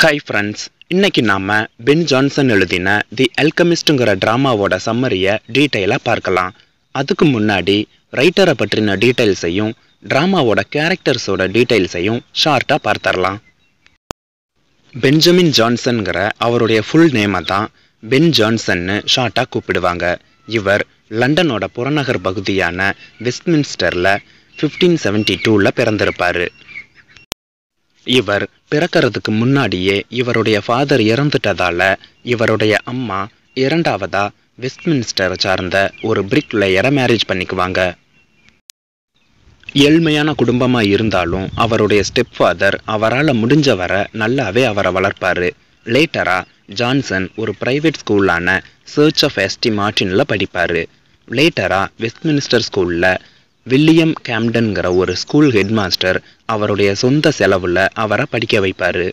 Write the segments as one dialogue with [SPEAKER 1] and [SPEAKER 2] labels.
[SPEAKER 1] Hi friends இன்னைக்கு நாம pen Johnson எழுதின தி அல்கமிஸ்ட்டுங்கிற ட்ராமாவோட சம்மரியை டீட்டெயிலாக பார்க்கலாம். அதுக்கு முன்னாடி ரைட்டரை பற்றின டீட்டெயில்ஸையும் ட்ராமாவோட கேரக்டர்ஸோட டீட்டெயில்ஸையும் ஷார்ட்டாக பார்த்துடலாம் பெஞ்சமின் ஜான்சன்கிற அவருடைய ஃபுல் நேமை தான் பென் ஜான்சன்னு ஷார்ட்டாக கூப்பிடுவாங்க. இவர் லண்டனோட புறநகர் பகுதியான வெஸ்ட்மின்ஸ்டரில் ஃபிஃப்டீன் செவன்டி டூவில் பிறந்திருப்பார். இவர் பிறக்கறதுக்கு முன்னாடியே இவருடைய ஃபாதர் இறந்துட்டதால இவருடைய அம்மா இரண்டாவதா வெஸ்ட்மின்ஸ்டரை சார்ந்த ஒரு பிரிக் லேயரை மேரேஜ் பண்ணிக்குவாங்க. ஏழ்மையான குடும்பமாக இருந்தாலும் அவருடைய ஸ்டெப் ஃபாதர் அவரால் முடிஞ்ச வர நல்லாவே அவரை வளர்ப்பார். லேட்டரா ஜான்சன் ஒரு பிரைவேட் ஸ்கூலான சர்ச் ஆஃப் எஸ்டி மார்டினில் படிப்பார். லேட்டராக வெஸ்ட்மினிஸ்டர் ஸ்கூலில் வில்லியம் கேம்டன்கிற ஒரு ஸ்கூல் ஹெட்மாஸ்டர் அவருடைய சொந்த செலவில் அவரை படிக்க வைப்பார்.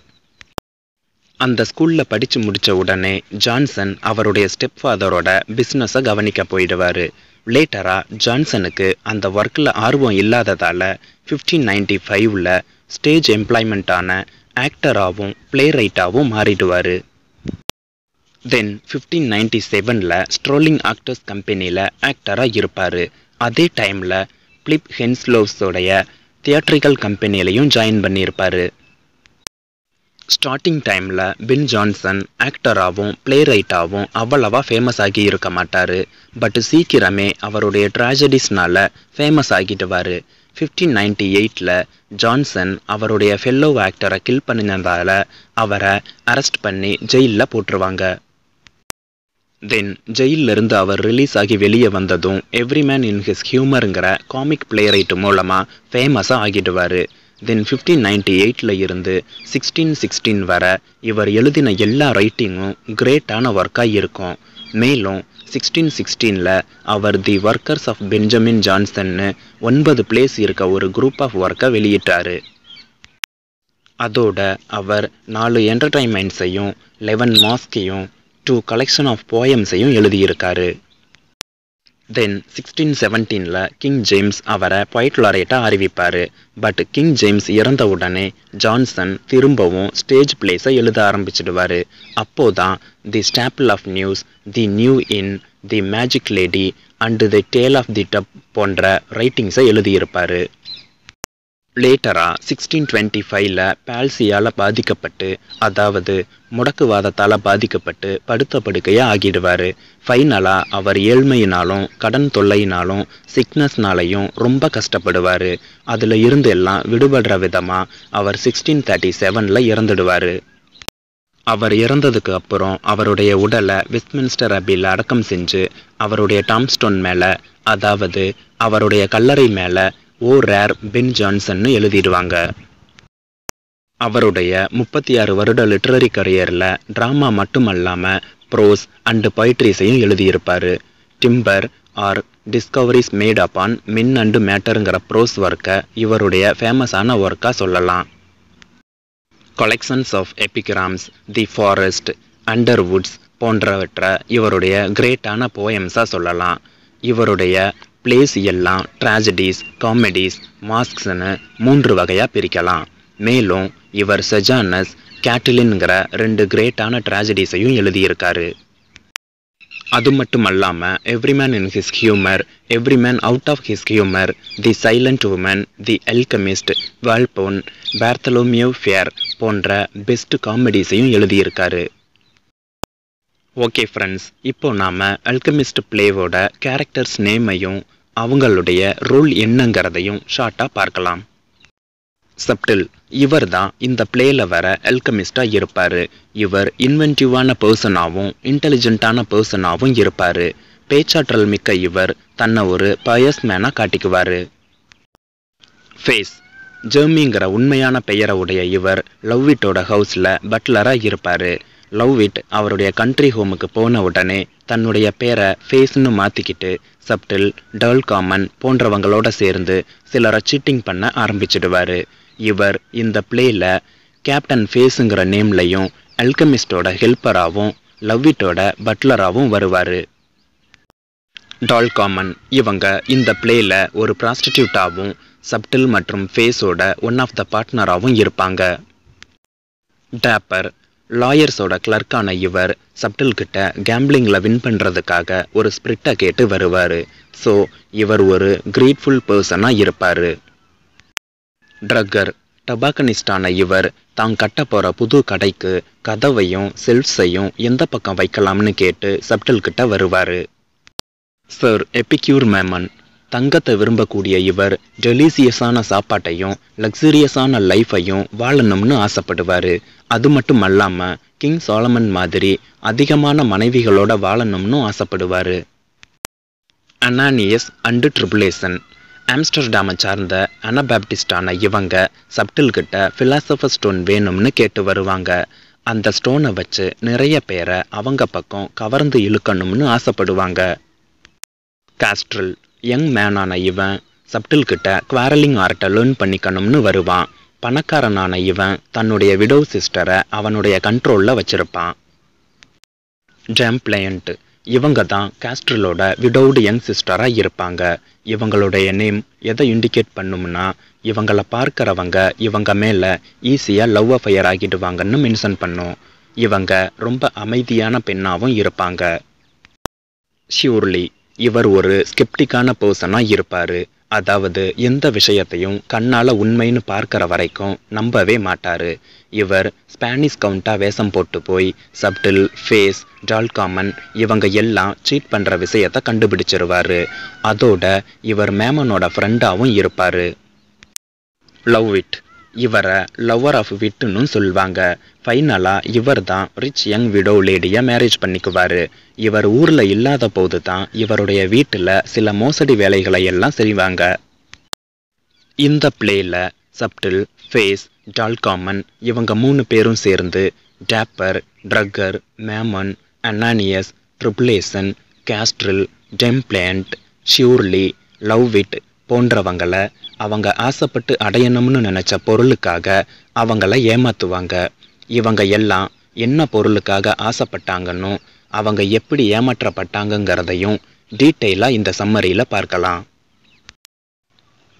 [SPEAKER 1] அந்த ஸ்கூலில் படித்து முடித்த உடனே ஜான்சன் அவருடைய ஸ்டெப் ஃபாதரோட பிஸ்னஸை கவனிக்க போயிடுவார். லேட்டராக ஜான்சனுக்கு அந்த ஒர்க்கில் ஆர்வம் இல்லாததால் ஃபிஃப்டீன் நைன்டி ஃபைவ்ல ஸ்டேஜ் எம்ப்ளாய்மெண்ட்டான ஆக்டராகவும் பிளே ரைட்டாகவும் மாறிடுவார். தென் ஃபிஃப்டீன் நைன்டி செவனில் ஸ்ட்ரோலிங் ஆக்டர்ஸ் கம்பெனியில் ஆக்டராக இருப்பார். அதே டைமில் பிளிப் ஹென்ஸ்லோவ்ஸோடைய தியேட்ரிக்கல் கம்பெனிலையும் ஜாயின் பண்ணியிருப்பார். ஸ்டார்டிங் டைமில் பின் ஜான்சன் ஆக்டராகவும் பிளே ரைட்டாகவும் அவ்வளவா ஃபேமஸ் ஆகி இருக்க மாட்டார். பட் சீக்கிரமே அவருடைய ட்ராஜடிஸ்னால் ஃபேமஸ் ஆகிடுவார் ஃபிஃப்டீன் நைன்டி எயிட்டில் ஜான்சன் அவருடைய ஃபெல்லோ ஆக்டரை கில் பண்ணினதால அவரை அரெஸ்ட் பண்ணி ஜெயிலில் போட்டுருவாங்க. தென் ஜெயிலிருந்து அவர் ரிலீஸ் ஆகி வெளியே வந்ததும் எவ்ரி மேன் இன் ஹிஸ் ஹியூமருங்கிற காமிக் பிளே ரைட் மூலமாக ஃபேமஸாக ஆகிடுவார். தென் ஃபிஃப்டீன் நைன்டி எயிட்டில் இருந்து சிக்ஸ்டீன் சிக்ஸ்டீன் வர இவர் எழுதின எல்லா ரைட்டிங்கும் கிரேட்டான ஒர்க்காக இருக்கும். மேலும் சிக்ஸ்டீன் சிக்ஸ்டீனில் அவர் தி ஒர்க்கர்ஸ் ஆஃப் பெஞ்சமின் ஜான்சன்னு ஒன்பது பிளேஸ் இருக்க ஒரு குரூப் ஆஃப் ஒர்க்கை வெளியிட்டார். அதோட அவர் நாலு என்டர்டைன்மெண்ட்ஸையும் லெவன் மாஸ்கையும் டூ கலெக்ஷன் ஆஃப் போயம்ஸையும் எழுதியிருக்காரு. தென் சிக்ஸ்டீன் செவன்டீனில் கிங் ஜேம்ஸ் அவரை பொயிட் லாரேட்டாக அறிவிப்பார். பட் கிங் ஜேம்ஸ் இறந்த உடனே ஜான்சன் திரும்பவும் ஸ்டேஜ் பிளேஸை எழுத ஆரம்பிச்சிடுவார். அப்போதான் the staple of news the new inn the magic lady and the tale of the tub போன்ற ரைட்டிங்ஸை எழுதியிருப்பார். லேட்டராக சிக்ஸ்டீன் டுவெண்ட்டி ஃபைவ்ல பால்சியால் பாதிக்கப்பட்டு அதாவது முடக்குவாதத்தால் பாதிக்கப்பட்டு படுத்த படுக்கையாக ஆகிடுவார் ஃபைனலாக அவர் ஏழ்மையினாலும் கடன் தொல்லையினாலும் சிக்னஸ்னாலையும் ரொம்ப கஷ்டப்படுவார். அதில் இருந்து எல்லாம் விடுபடுற விதமாக அவர் சிக்ஸ்டீன் தேர்ட்டி செவனில் இறந்துடுவார். அவர் இறந்ததுக்கு அப்புறம் அவருடைய உடலை வெஸ்ட்மின்ஸ்டர் அபியில் அடக்கம் செஞ்சு அவருடைய டாம்ஸ்டோன் மேலே அதாவது அவருடைய கல்லறை மேலே ஓ ரேர் பென் ஜான்சன்னு எழுதிடுவாங்க. அவருடைய முப்பத்தி ஆறு வருட லிட்ரரி கரியரில் ட்ராமா மட்டுமல்லாமல் ப்ரோஸ் அண்டு பொய்ட்ரிஸையும் எழுதியிருப்பார். Timber or discoveries made upon men and மேட்டருங்கிற prose ஒர்க்கை இவருடைய ஃபேமஸான ஒர்க்காக சொல்லலாம். கொலெக்ஷன்ஸ் ஆஃப் எபிகிராம்ஸ் தி ஃபாரஸ்ட் அண்டர்வுட்ஸ் போன்றவற்றை இவருடைய கிரேட்டான போயம்ஸாக சொல்லலாம். இவருடைய பிளேஸ் எல்லாம் ட்ராஜடிஸ் காமெடிஸ் மாஸ்க்ஸ்னு மூன்று வகையாக பிரிக்கலாம். மேலும் இவர் செஜானஸ் கேட்டிலின்கிற ரெண்டு கிரேட்டான ட்ராஜடிஸையும் எழுதியிருக்காரு. அது மட்டும் அல்லாமல் every man in his humour every man out of his humour the silent woman the alchemist Volpone Bartholomew fair போன்ற பெஸ்ட் காமெடிஸையும் எழுதியிருக்காரு. ஓகே ஃப்ரெண்ட்ஸ் இப்போ நாம் அல்கமிஸ்ட் பிளேவோட கேரக்டர்ஸ் நேமையும் அவங்களுடைய ரோல் என்னங்கிறதையும் ஷார்ட்டாக பார்க்கலாம். சப்டில் இவர் தான் இந்த பிளேயில் வர அல்கமிஸ்டாக இருப்பார். இவர் இன்வென்டிவான பர்சனாகவும் இன்டெலிஜென்ட்டான பர்சனாகவும் இருப்பார். பேச்சாற்றல் மிக்க இவர் தன்னை ஒரு பயஸ்மேனாக காட்டிக்குவார். ஃபேஸ் ஜெர்மிங்கிற உண்மையான பெயரை உடைய இவர் லவ்விட்டோட ஹவுஸில் பட்லராக இருப்பார். லவ்விட் அவருடைய கண்ட்ரி ஹோமுக்கு போன உடனே தன்னுடைய பேரை ஃபேஸ்னு மாற்றிக்கிட்டு சப்டில் டர்ல் காமன் போன்றவங்களோட சேர்ந்து சிலரை சீட்டிங் பண்ண ஆரம்பிச்சிடுவார். இவர் இந்த பிளேயில் கேப்டன் ஃபேஸுங்கிற நேம்லையும் அல்கமிஸ்டோட ஹெல்ப்பராகவும் லவ்விட்டோட பட்லராகவும் வருவார். டால் காமன் இவங்க இந்த பிளேயில் ஒரு ப்ராஸ்டிடியூட்டாகவும் சப்டில் மற்றும் ஃபேஸோட ஒன் ஆஃப் த பார்ட்னராகவும் இருப்பாங்க. டேப்பர் லாயர்ஸோட கிளர்க்கான இவர் சப்டில் கிட்ட கேம்பிளிங்கில் வின் பண்ணுறதுக்காக ஒரு ஸ்பிரிட்டை கேட்டு வருவார். ஸோ இவர் ஒரு கிரேட்ஃபுல் பர்சனாக இருப்பார். ட்ரக்கர் டபாக்கனிஸ்டான இவர் தான் கட்ட போகிற புது கடைக்கு கதவையும் செல்ஃப்ஸையும் எந்த பக்கம் வைக்கலாம்னு கேட்டு சப்டில் கிட்ட வருவார். Sir Epicure Mammon. தங்கத்தை விரும்பக்கூடிய இவர் டெலிசியஸான சாப்பாட்டையும் லக்ஸூரியஸான லைஃபையும் வாழணும்னு ஆசைப்படுவார். அது மட்டும் அல்லாமல் கிங் சோலமன் மாதிரி அதிகமான மனைவிகளோட வாழணும்னு ஆசைப்படுவார். அனானியஸ் அண்டு ட்ரிபுலேசன் ஆம்ஸ்டர்டாமை சார்ந்த அனபேப்டிஸ்டான இவங்க சப்டில்கிட்ட ஃபிலாசபர் ஸ்டோன் வேணும்னு கேட்டு வருவாங்க. அந்த ஸ்டோனை வச்சு நிறைய பேரை அவங்க பக்கம் கவர்ந்து இழுக்கணும்னு ஆசைப்படுவாங்க. காஸ்ட்ரல் யங் மேனான இவன் சப்டில் கிட்ட குவாரலிங் ஆர்ட்டை லேர்ன் பண்ணிக்கணும்னு வருவான். பணக்காரனான இவன் தன்னுடைய விடோ சிஸ்டரை அவனுடைய கண்ட்ரோலில் வச்சிருப்பான். ஜாம்ப்ளையண்ட் இவங்க தான் கேஸ்ட்ரலோட விடோவுடு யங் சிஸ்டராக இருப்பாங்க. இவங்களுடைய நேம் எதை இண்டிகேட் பண்ணும்னா இவங்களை பார்க்குறவங்க இவங்க மேலே ஈஸியாக லவ் அஃபையர் ஆகிடுவாங்கன்னு மென்ஷன் பண்ணும். இவங்க ரொம்ப அமைதியான பெண்ணாகவும் இருப்பாங்க. ஷியூர்லி இவர் ஒரு ஸ்கெப்டிக்கான பர்சனாக இருப்பார். அதாவது எந்த விஷயத்தையும் கண்ணால் உண்மைன்னு பார்க்குற வரைக்கும் நம்பவே மாட்டார். இவர் ஸ்பானிஷ் கவுண்டாக வேஷம் போட்டு போய் சப்டில் ஃபேஸ் டால்காமன் இவங்க எல்லாம் சீட் பண்ணுற விஷயத்த கண்டுபிடிச்சிருவார். அதோட இவர் மேமனோட ஃப்ரெண்டாகவும் இருப்பார். லவ் இட் இவரை லவ்வர் ஆஃப் விட்டுன்னு சொல்லுவாங்க ஃபைனலாக இவர் தான் ரிச் யங் விடோ லேடியை மேரேஜ் பண்ணிக்குவார். இவர் ஊரில் இல்லாத போது தான் இவருடைய வீட்டில் சில மோசடி வேலைகளை எல்லாம் செய்வாங்க. இந்த பிளேயில் சப்டில் ஃபேஸ் டால்காமன் இவங்க மூணு பேரும் சேர்ந்து Dapper Drugger Mammon Ananias Tribulation Kastril Dame Pliant Surly Lovewit போன்றவங்களை அவங்க ஆசைப்பட்டு அடையணும்னு நினச்ச பொருளுக்காக அவங்கள ஏமாத்துவாங்க. இவங்க எல்லாம் என்ன பொருளுக்காக ஆசைப்பட்டாங்கன்னு அவங்க எப்படி ஏமாற்றப்பட்டாங்கங்கிறதையும் டீட்டெயிலாக இந்த சம்மரியில் பார்க்கலாம்.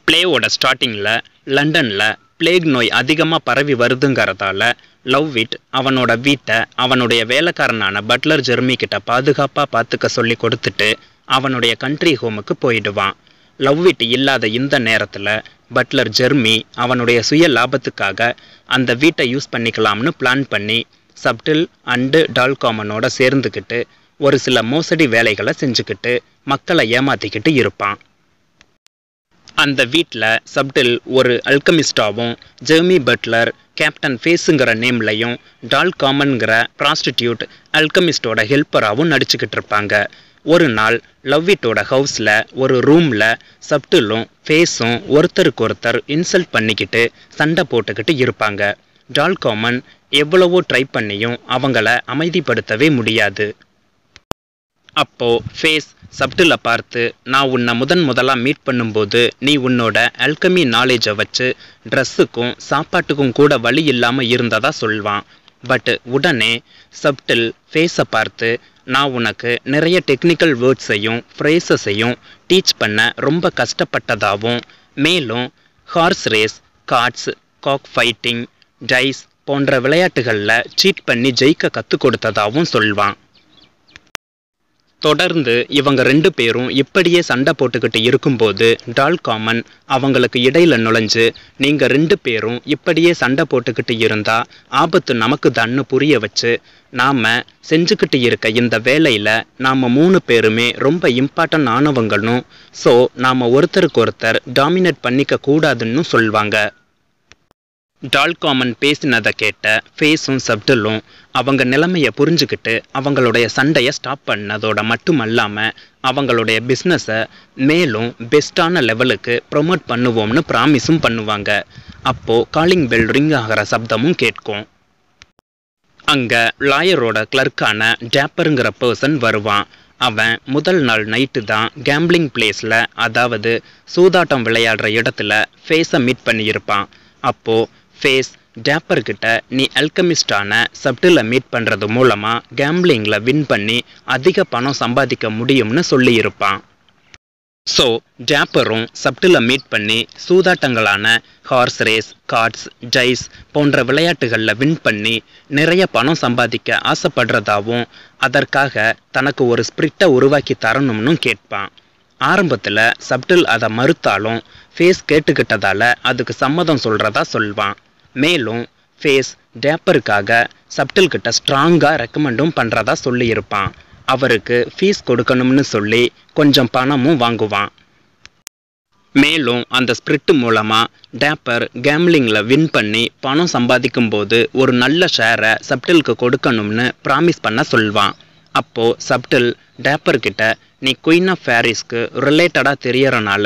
[SPEAKER 1] பிளேவோட ஸ்டார்டிங்கில் லண்டனில் பிளேக் நோய் அதிகமாக பரவி வருதுங்கிறதால லவ் விட் அவனோட வீட்டை அவனுடைய வேலைக்காரனான பட்லர் ஜெர்மி கிட்ட பாதுகாப்பாக பார்த்துக்க சொல்லி கொடுத்துட்டு அவனுடைய கண்ட்ரி ஹோமுக்கு போயிடுவான். லவ் இட் இல்லாத இந்த நேரத்தில் பட்லர் ஜெர்மி அவனுடைய சுய லாபத்துக்காக அந்த வீட்டை யூஸ் பண்ணிக்கலாம்னு பிளான் பண்ணி சப்டில் அண்டு டால்காமனோட சேர்ந்துக்கிட்டு ஒரு சில மோசடி வேலைகளை செஞ்சுக்கிட்டு மக்களை ஏமாத்திக்கிட்டு இருப்பான். அந்த வீட்டில் சப்டில் ஒரு அல்கமிஸ்டாவும் ஜெர்மி பட்லர் கேப்டன் ஃபேஸுங்கிற நேம்லையும் டால் காமன்கிற ப்ராஸ்டிடியூட் அல்கமிஸ்டோட ஹெல்ப்பராகவும் நடிச்சுக்கிட்டு இருப்பாங்க. ஒரு நாள் லவ்விட்டோட ஹவுஸில் ஒரு ரூமில் சப்டிலும் ஃபேஸும் ஒருத்தருக்கு ஒருத்தர் இன்சல்ட் பண்ணிக்கிட்டு சண்டை போட்டுக்கிட்டு இருப்பாங்க. டால் காமன் எவ்வளவோ ட்ரை பண்ணியும் அவங்கள அமைதிப்படுத்தவே முடியாது. அப்போ ஃபேஸ் சப்டிலை பார்த்து நான் உன்னை முதன் முதலாக மீட் பண்ணும்போது நீ உன்னோட அல்கமி நாலேஜை வச்சு ட்ரெஸ்ஸுக்கும் சாப்பாட்டுக்கும் கூட வழி இல்லாமல் இருந்ததா சொல்வான். பட் உடனே சப்டில் ஃபேஸை பார்த்து நான் உனக்கு நிறைய டெக்னிக்கல் வேர்ட்ஸையும் ஃப்ரேசஸையும் டீச் பண்ண ரொம்ப கஷ்டப்பட்டதாகவும் மேலும் horse race cards cock fighting dice போன்ற விளையாட்டுகளில் சீட் பண்ணி ஜெயிக்க கற்றுக் கொடுத்ததாகவும் சொல்வான். தொடர்ந்து இவங்க ரெண்டு பேரும் இப்படியே சண்டை போட்டுக்கிட்டு இருக்கும்போது டால் காமன் அவங்களுக்கு இடையில நுழைஞ்சு நீங்கள் ரெண்டு பேரும் இப்படியே சண்டை போட்டுக்கிட்டு இருந்தா ஆபத்து நமக்கு தான்னு புரிய வச்சு நாம் செஞ்சுக்கிட்டு இருக்க இந்த வேலையில் நாம் மூணு பேருமே ரொம்ப இம்பார்ட்டன்ட் ஆனவங்களும் ஸோ நாம் ஒருத்தருக்கு ஒருத்தர் டாமினேட் பண்ணிக்க கூடாதுன்னு சொல்வாங்க. டால்காமன் பேசினதை கேட்ட ஃபேஸும் சப்டிலும் அவங்க நிலைமையை புரிஞ்சுக்கிட்டு அவங்களுடைய சண்டையை ஸ்டாப் பண்ணதோட மட்டுமல்லாமல் அவங்களுடைய பிஸ்னஸை மேலும் பெஸ்ட்டான லெவலுக்கு ப்ரொமோட் பண்ணுவோம்னு ப்ராமிஸும் பண்ணுவாங்க. அப்போது காலிங் பெல் ரிங் ஆகிற சப்தமும் கேட்கும். அங்கே லாயரோட கிளர்க்கான டேப்பருங்கிற பர்சன் வருவான். அவன் முதல் நாள் நைட்டு தான் கேம்பிளிங் பிளேஸில் அதாவது சூதாட்டம் விளையாடுற இடத்துல ஃபேஸை மீட் பண்ணியிருப்பான். அப்போது ஃபேஸ் டேப்பர்கிட்ட நீ அல்கமிஸ்டான சப்டில் மீட் பண்ணுறது மூலமாக கேம்பிளிங்கில் வின் பண்ணி அதிக பணம் சம்பாதிக்க முடியும்னு சொல்லியிருப்பான். ஸோ ஜாப்பரும் சப்டில் மீட் பண்ணி சூதாட்டங்களான ஹார்ஸ் ரேஸ் கார்ட்ஸ் ஜைஸ் போன்ற விளையாட்டுகளில் வின் பண்ணி நிறைய பணம் சம்பாதிக்க ஆசைப்படுறதாவும் அதற்காக தனக்கு ஒரு ஸ்பிரிட்டை உருவாக்கி தரணும்னு கேட்பான். ஆரம்பத்தில் சப்டில் அதை மறுத்தாலும் ஃபேஸ் கேட்டுக்கிட்டதால அதுக்கு சம்மதம் சொல்கிறதா சொல்வான். மேலும் ஃபேஸ் டேப்பருக்காக சப்டில் கிட்ட ஸ்ட்ராங்காக ரெக்கமெண்டும் பண்ணுறதா சொல்லியிருப்பான். அவருக்கு ஃபீஸ் கொடுக்கணும்னு சொல்லி கொஞ்சம் பணமும் வாங்குவான். மேலும் அந்த ஸ்பிரிட் மூலமாக டேப்பர் கேம்லிங்கில் வின் பண்ணி பணம் சம்பாதிக்கும்போது ஒரு நல்ல ஷேரை சப்டிலுக்கு கொடுக்கணும்னு ப்ராமிஸ் பண்ண சொல்வான். அப்போது சப்டில் டேப்பர்கிட்ட நீ குயின் ஆஃப் ஃபேரிஸ்க்கு ரிலேட்டடாக தெரியறனால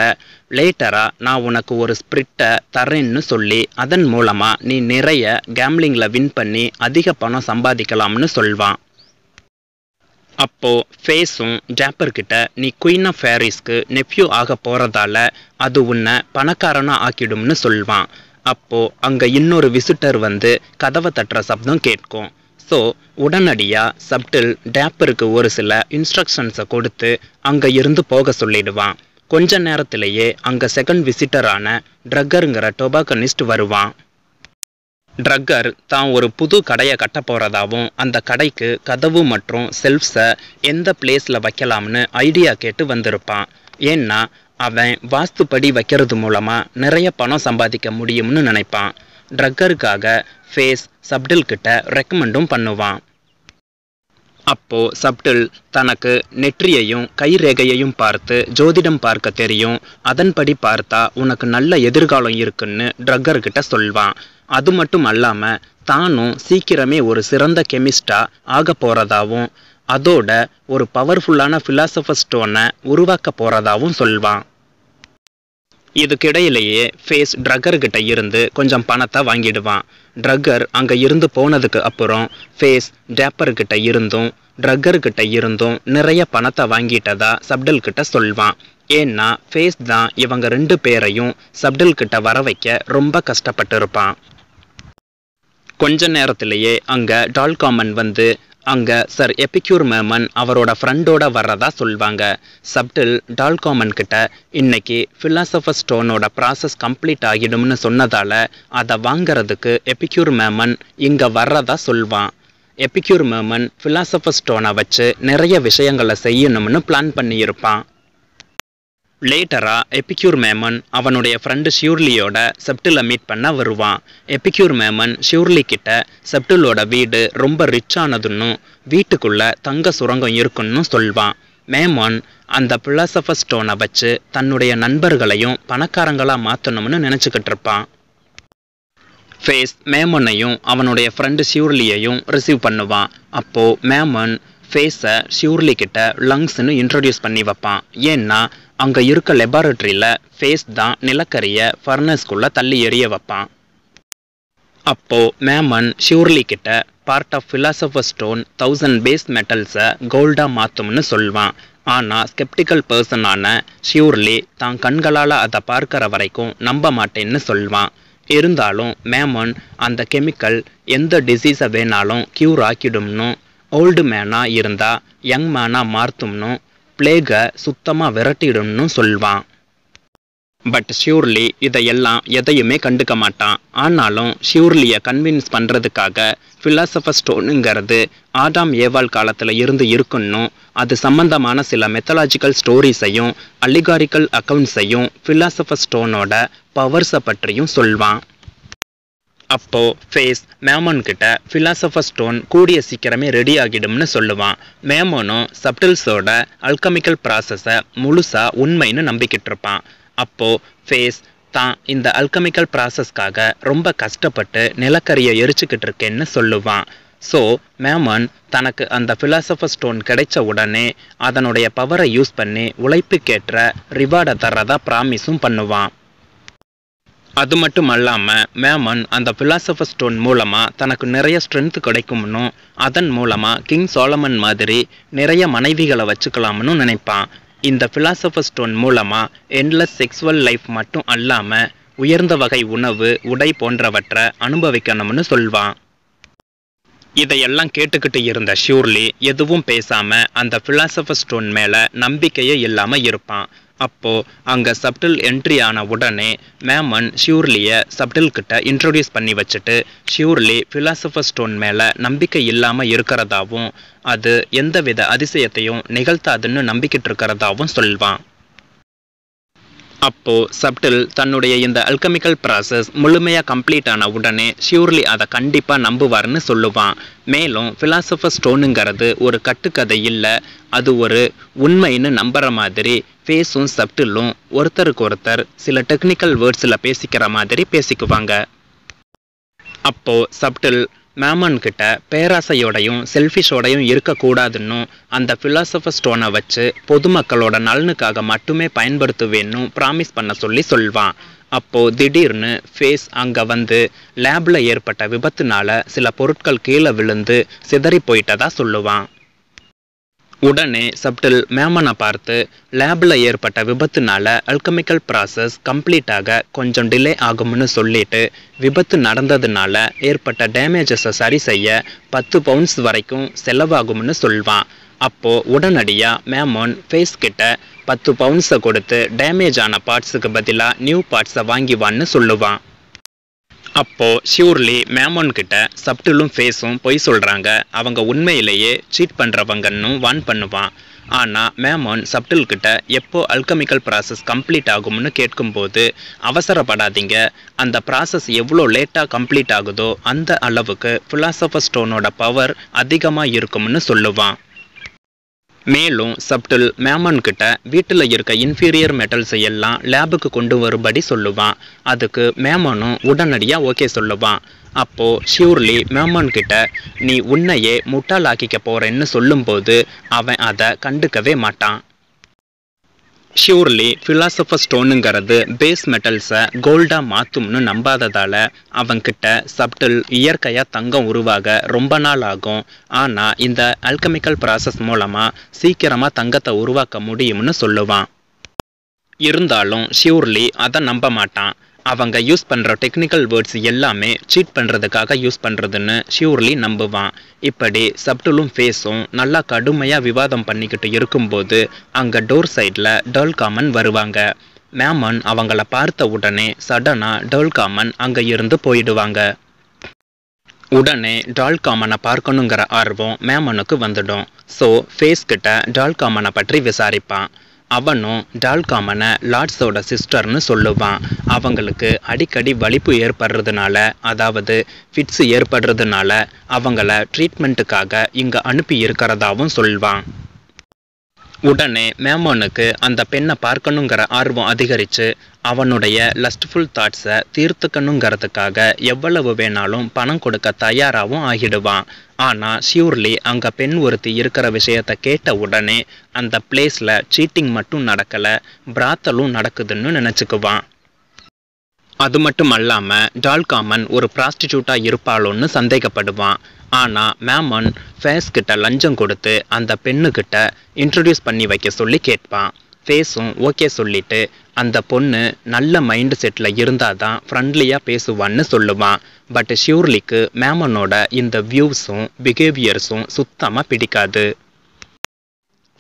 [SPEAKER 1] லேட்டராக நான் உனக்கு ஒரு ஸ்பிரிட்டை தரேன்னு சொல்லி அதன் மூலமாக நீ நிறைய கேம்லிங்கில் வின் பண்ணி அதிக பணம் சம்பாதிக்கலாம்னு சொல்வான். அப்போ ஃபேஸும் ஜாப்பர்கிட்ட நீ குயின் ஆஃப் ஃபேரிஸ்க்கு நெஃப்யூ ஆக போகிறதால அது உன்னை பணக்காரனாக ஆக்கிடும்னு சொல்வான். அப்போது அங்கே இன்னொரு விசிட்டர் வந்து கதவை தட்டுற சப்தம் கேட்கும். ஸோ உடனடியாக சப்டில் டேப்பருக்கு ஒரு சில இன்ஸ்ட்ரக்ஷன்ஸை கொடுத்து அங்கே இருந்து போக சொல்லிடுவான். கொஞ்ச நேரத்திலேயே அங்கே செகண்ட் விசிட்டரான ட்ரக்கருங்கிற டொபாக்கனிஸ்ட் வருவான். ட்ரக்கர் தான் ஒரு புது கடையை கட்ட போகிறதாவும் அந்த கடைக்கு கதவு மற்றும் செல்ஃப்ஸை எந்த பிளேஸில் வைக்கலாம்னு ஐடியா கேட்டு வந்திருப்பான். ஏன்னா அவன் வாஸ்துப்படி வைக்கிறது மூலமாக நிறைய பணம் சம்பாதிக்க முடியும்னு நினைப்பான். ட்ரக்கருக்காக ஃபேஸ் சப்டில் கிட்ட ரெக்கமெண்டும் பண்ணுவான். அப்போ சப்டில் தனக்கு நெற்றியையும் கைரேகையையும் பார்த்து ஜோதிடம் பார்க்க தெரியும். அதன்படி பார்த்தா உனக்கு நல்ல எதிர்காலம் இருக்குன்னு ட்ரக்கர்கிட்ட சொல்வான். அது மட்டும் அல்லாமல் தானும் சீக்கிரமே ஒரு சிறந்த கெமிஸ்டா ஆக போறதாவும் அதோட ஒரு பவர்ஃபுல்லான ஃபிலாசபர் ஸ்டோனை உருவாக்க போறதாவும் சொல்வான். இதுக்கிடையிலேயே ஃபேஸ் ட்ரக்கர்கிட்ட இருந்து கொஞ்சம் பணத்தை வாங்கிடுவான். ட்ரக்கர் அங்கே இருந்து போனதுக்கு அப்புறம் ஃபேஸ் டேப்பர்கிட்ட இருந்தும் ட்ரக்கர்கிட்ட இருந்தும் நிறைய பணத்தை வாங்கிட்டதா சப்டல்கிட்ட சொல்வான். ஏன்னா ஃபேஸ் தான் இவங்க ரெண்டு பேரையும் சப்டல்கிட்ட வர வைக்க ரொம்ப கஷ்டப்பட்டு இருப்பான் கொஞ்ச நேரத்திலேயே அங்கே டால்காமன் வந்து அங்கே சர் எபிக்யூர் மேமன் அவரோட ஃப்ரெண்டோட வர்றதா சொல்வாங்க. சப்டில் டால்காமன் கிட்ட இன்னைக்கு ஃபிலாசபர் ஸ்டோனோட ப்ராசஸ் கம்ப்ளீட் ஆகிடும்னு சொன்னதால அதை வாங்கிறதுக்கு எபிக்யூர் மேமன் இங்கே வர்றதா சொல்வான். எபிக்யூர் மேமன் ஃபிலாசபர் ஸ்டோனை வச்சு நிறைய விஷயங்களை செய்யணும்னு பிளான் பண்ணியிருப்பான். லேட்டரா எபிக்யூர் மேமன் அவனுடைய ஃப்ரெண்டு ஷியூர்லியோட செப்டில் மீட் பண்ண வருவான். எபிக்யூர் மேமன் ஷியூர்லி கிட்ட செப்டிலோட வீடு ரொம்ப ரிச்சானதுன்னும் வீட்டுக்குள்ள தங்க சுரங்கம் இருக்குன்னு சொல்வான். மேமன் அந்த பிலாசபர் ஸ்டோனை வச்சு தன்னுடைய நண்பர்களையும் பணக்காரங்களாக மாற்றணும்னு நினச்சிக்கிட்டு இருப்பான். ஃபேஸ் மேமனையும் அவனுடைய ஃப்ரெண்டு ஷியூர்லியையும் ரிசீவ் பண்ணுவான். அப்போது மேமன் ஃபேஸை ஷியூர்லி கிட்ட லங்ஸ்னு இன்ட்ரடியூஸ் பண்ணி வைப்பான். ஏன்னா அங்கே இருக்க லெபார்டரியில் ஃபேஸ் தான் நிலக்கரியை ஃபர்னஸ்குள்ளே தள்ளி எறிய வைப்பான். அப்போது மேமன் ஷியூர்லி கிட்ட part of philosopher stone thousand base மெட்டல்ஸை கோல்டாக மாற்றும்னு சொல்வான். ஆனால் ஸ்கெப்டிக்கல் பர்சனான ஷியூர்லி தான் கண்களால் அதை பார்க்குற வரைக்கும் நம்ப மாட்டேன்னு சொல்வான். இருந்தாலும் மேமன் அந்த கெமிக்கல் எந்த டிசீஸை வேணாலும் க்யூர் ஆக்கிடும்னும் ஓல்டு மேனாக இருந்தால் யங் மேனாக மாற்றும்னும் பிளேகை சுத்தமாக விரட்டிடும்னு சொல்வான். பட் ஷியூர்லி இதையெல்லாம் எதையுமே கண்டுக்க மாட்டான். ஆனாலும் ஷியூர்லியை கன்வின்ஸ் பண்ணுறதுக்காக ஃபிலாசபர் ஸ்டோனுங்கிறது ஆடாம் ஏவாள் காலத்தில் இருந்து இருக்குன்னும் அது சம்பந்தமான சில மெத்தலாஜிக்கல் ஸ்டோரிஸையும் அலிகாரிக்கல் அக்கவுண்ட்ஸையும் ஃபிலாசபர் ஸ்டோனோட பவர்ஸை பற்றியும் சொல்வான். அப்போ ஃபேஸ் மேமன் கிட்ட ஃபிலாசபர் ஸ்டோன் கூடிய சீக்கிரமே ரெடி ஆகிடும்னு சொல்லுவான். மேமனும் சப்டில்ஸோட அல்கமிக்கல் ப்ராசஸை முழுசாக உண்மைன்னு நம்பிக்கிட்டு இருப்பான். அப்போ ஃபேஸ் தான் இந்த அல்கமிக்கல் ப்ராசஸ்க்காக ரொம்ப கஷ்டப்பட்டு நிலக்கரியை எரிச்சுக்கிட்டு இருக்கேன்னு சொல்லுவான். ஸோ மேமன் தனக்கு அந்த ஃபிலாசபர் ஸ்டோன் கிடைச்ச உடனே அதனுடைய பவரை யூஸ் பண்ணி உழைப்புக்கேற்ற ரிவார்டை தர்றதா ப்ராமிஸும் பண்ணுவான். அது மட்டும் அல்லாமல் மேமன் அந்த ஃபிலாசபர் ஸ்டோன் மூலமாக தனக்கு நிறைய ஸ்ட்ரென்த் கிடைக்கும்னு அதன் மூலமாக கிங் சோலமன் மாதிரி நிறைய மனைவிகளை வச்சுக்கலாம்னு நினைப்பான். இந்த ஃபிலாசபர் ஸ்டோன் மூலமாக என்லெஸ் செக்ஸுவல் லைஃப் மட்டும் அல்லாமல் உயர்ந்த வகை உணவு உடை போன்றவற்றை அனுபவிக்கணும்னு சொல்வான். இதையெல்லாம் கேட்டுக்கிட்டு இருந்த ஷியூர்லி எதுவும் பேசாமல் அந்த ஃபிலாசபர் ஸ்டோன் மேலே நம்பிக்கையே இல்லாமல் இருப்பான். அப்போ அங்க சப்டில் என்ட்ரி ஆன உடனே மேமன் ஷியூர்லியை சப்டில் கிட்ட இன்ட்ரோடியூஸ் பண்ணி வச்சுட்டு ஷியூர்லி ஃபிலாசபர் ஸ்டோன் மேல நம்பிக்கை இல்லாம இருக்கிறதாவும் அது எந்தவித அதிசயத்தையும் நிகழ்த்தாதுன்னு நம்பிக்கிட்டு இருக்கிறதாவும் சொல்வான். அப்போ சப்டில் தன்னுடைய இந்த அல்கமிக்கல் ப்ராசஸ் முழுமையாக கம்ப்ளீட் ஆன உடனே ஷியூர்லி அதை கண்டிப்பாக நம்புவார்னு சொல்லுவான். மேலும் ஃபிலாசபர் ஸ்டோனுங்கிறது ஒரு கட்டுக்கதை இல்லை அது ஒரு உண்மைன்னு நம்புகிற மாதிரி ஃபேஸும் சப்டிலும் ஒருத்தருக்கு ஒருத்தர் சில டெக்னிக்கல் வேர்ட்ஸில் பேசிக்கிற மாதிரி பேசிக்குவாங்க. அப்போது சப்டில் மேமன் கிட்ட பேராசையோடையும் செல்ஃபிஷோடையும் இருக்கக்கூடாதுன்னும் அந்த ஃபிலாசபர் ஸ்டோனை வச்சு பொதுமக்களோட நலனுக்காக மட்டுமே பயன்படுத்துவேன்னு ப்ராமிஸ் பண்ண சொல்லி சொல்வான். அப்போது திடீர்னு ஃபேஸ் அங்கே வந்து லேபில் ஏற்பட்ட விபத்துனால சில பொருட்கள் கீழே விழுந்து சிதறி போயிட்டதா சொல்லுவான். உடனே சப்டில் மேமனை பார்த்து லேபில் ஏற்பட்ட விபத்துனால அல்கமிக்கல் ப்ராசஸ் கம்ப்ளீட்டாக கொஞ்சம் டிலே ஆகும்னு சொல்லிட்டு விபத்து நடந்ததுனால ஏற்பட்ட டேமேஜஸை சரி செய்ய பத்து பவுண்ட்ஸ் வரைக்கும் செலவாகும்னு சொல்வான். அப்போது உடனடியாக மேமோன் ஃபேஸ் கிட்ட பத்து பவுண்ட்ஸை கொடுத்து டேமேஜ் ஆன பார்ட்ஸுக்கு பதிலாக நியூ பார்ட்ஸை வாங்கிவான்னு சொல்லுவான். அப்போது ஷியூர்லி மேமோன் கிட்ட சப்டிலும் ஃபேஸும் பொய் சொல்கிறாங்க அவங்க உண்மையிலேயே சீட் பண்ணுறவங்கன்னு வான் பண்ணுவான். ஆனால் மேமோன் சப்டில் கிட்ட எப்போ அல்கமிக்கல் ப்ராசஸ் கம்ப்ளீட் ஆகும்னு கேட்கும்போது அவசரப்படாதீங்க. அந்த ப்ராசஸ் எவ்வளோ லேட்டாக கம்ப்ளீட் ஆகுதோ அந்த அளவுக்கு ஃபிலாசபர் ஸ்டோனோட பவர் அதிகமாக இருக்கும்னு சொல்லுவான். மேலும் சப்டில் மேமன் கிட்ட வீட்டில் இருக்க இன்ஃபீரியர் மெட்டல்ஸை எல்லாம் லேபுக்கு கொண்டு வரும்படி சொல்லுவான். அதுக்கு மேமனும் உடனடியாக ஓகே சொல்லுவான். அப்போ ஷியூர்லி மேமன் கிட்ட நீ உன்னையே முட்டாளாக்கிக்க போறேன்னு சொல்லும்போது அவன் அதை கண்டுக்கவே மாட்டான். ஷியூர்லி ஃபிலாசபர் ஸ்டோனுங்கிறது பேஸ் மெட்டல்ஸை கோல்டாக மாற்றும்னு நம்பாததால் அவங்கிட்ட சப்டில் இயற்கையாக தங்கம் உருவாக ரொம்ப நாள் ஆகும். ஆனால் இந்த அல்கமிக்கல் ப்ராசஸ் மூலமாக சீக்கிரமாக தங்கத்தை உருவாக்க முடியும்னு சொல்லுவான். இருந்தாலும் ஷியூர்லி அதை நம்ப மாட்டான். அவங்க யூஸ் பண்ணுற டெக்னிக்கல் வேர்ட்ஸ் எல்லாமே சீட் பண்ணுறதுக்காக யூஸ் பண்ணுறதுன்னு ஷியூர்லி நம்புவான். இப்படி சப்டிலும் ஃபேஸும் நல்லா கடுமையாக விவாதம் பண்ணிக்கிட்டு இருக்கும்போது அங்கே டோர் சைடில் டர்ல் காமன் வருவாங்க. மேமன் அவங்கள பார்த்த உடனே சடனாக டர்ல் காமன் அங்கே இருந்து போயிடுவாங்க. உடனே டால்காமனை பார்க்கணுங்கிற ஆர்வம் மேமனுக்கு வந்துடும். ஸோ ஃபேஸ் கிட்ட டால்காமனை பற்றி விசாரிப்பான். அவனும் டால்காமனை லார்ட்ஸோட சிஸ்டர்னு சொல்லுவான். அவங்களுக்கு அடிக்கடி வலிப்பு ஏற்படுறதுனால அதாவது ஃபிட்ஸ் ஏற்படுறதுனால அவங்கள ட்ரீட்மெண்ட்டுக்காக இங்கே அனுப்பி இருக்கிறதாவும் சொல்வான். உடனே மேமோனுக்கு அந்த பெண்ணை பார்க்கணுங்கிற ஆர்வம் அதிகரித்து அவனுடைய லஸ்ட்ஃபுல் தாட்ஸை தீர்த்துக்கணுங்கிறதுக்காக எவ்வளவு வேணாலும் பணம் கொடுக்க தயாராகவும் ஆகிடுவான். ஆனால் ஷியூர்லி அங்கே பெண் ஒருத்தி இருக்கிற விஷயத்த கேட்ட உடனே அந்த பிளேஸில் சீட்டிங் மட்டும் நடக்கலை பிராத்தலும் நடக்குதுன்னு நினச்சிக்குவான். அது மட்டும் அல்லாமல் டால்காமன் ஒரு ப்ராஸ்டிடியூட்டாக இருப்பாளோன்னு சந்தேகப்படுவான். ஆனால் மேமன் ஃபேஸ் கிட்ட லஞ்சம் கொடுத்து அந்த பெண்ணுக்கிட்ட இன்ட்ரடியூஸ் பண்ணி வைக்க சொல்லி கேட்பான். ஃபேஸும் ஓகே சொல்லிட்டு அந்த பொண்ணு நல்ல மைண்ட் செட்டில் இருந்தால் தான் ஃப்ரெண்ட்லியாக பேசுவான்னு சொல்லுவான். பட் ஷியூர்லிக்கு மேமனோட இந்த வியூஸும் பிஹேவியர்ஸும் சுத்தமாக பிடிக்காது.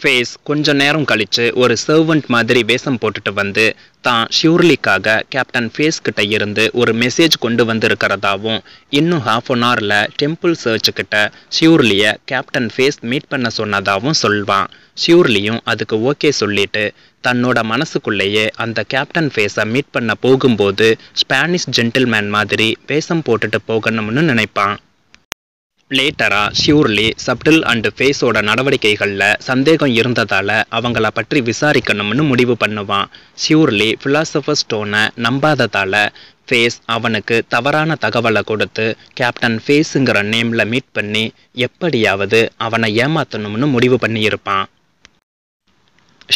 [SPEAKER 1] ஃபேஸ் கொஞ்ச நேரம் கழித்து ஒரு சர்வெண்ட் மாதிரி வேஷம் போட்டுட்டு வந்து தான் ஷியூர்லிக்காக கேப்டன் ஃபேஸ் கிட்ட இருந்து ஒரு மெசேஜ் கொண்டு வந்திருக்கிறதாவும் இன்னும் ஹாஃப் அன் ஹவரில் டெம்பிள் சர்ச் கிட்ட ஷியூர்லியை கேப்டன் ஃபேஸ் மீட் பண்ண சொன்னதாகவும் சொல்வான். ஷியூர்லியும் அதுக்கு ஓகே சொல்லிட்டு தன்னோட மனசுக்குள்ளேயே அந்த கேப்டன் ஃபேஸை மீட் பண்ண போகும்போது ஸ்பானிஷ் ஜென்டில்மேன் மாதிரி வேஷம் போட்டுட்டு போகணும்னு நினைப்பான். லேட்டரா ஷியூர்லி சப்டில் அண்டு ஃபேஸோட நடவடிக்கைகளில் சந்தேகம் இருந்ததால் அவங்கள பற்றி விசாரிக்கணும்னு முடிவு பண்ணுவான். ஷியூர்லி ஃபிலாசபர் ஸ்டோனை நம்பாததால் ஃபேஸ் அவனுக்கு தவறான தகவலை கொடுத்து கேப்டன் ஃபேஸுங்கிற நேமில் மீட் பண்ணி எப்படியாவது அவனை ஏமாற்றணும்னு முடிவு பண்ணியிருப்பான்.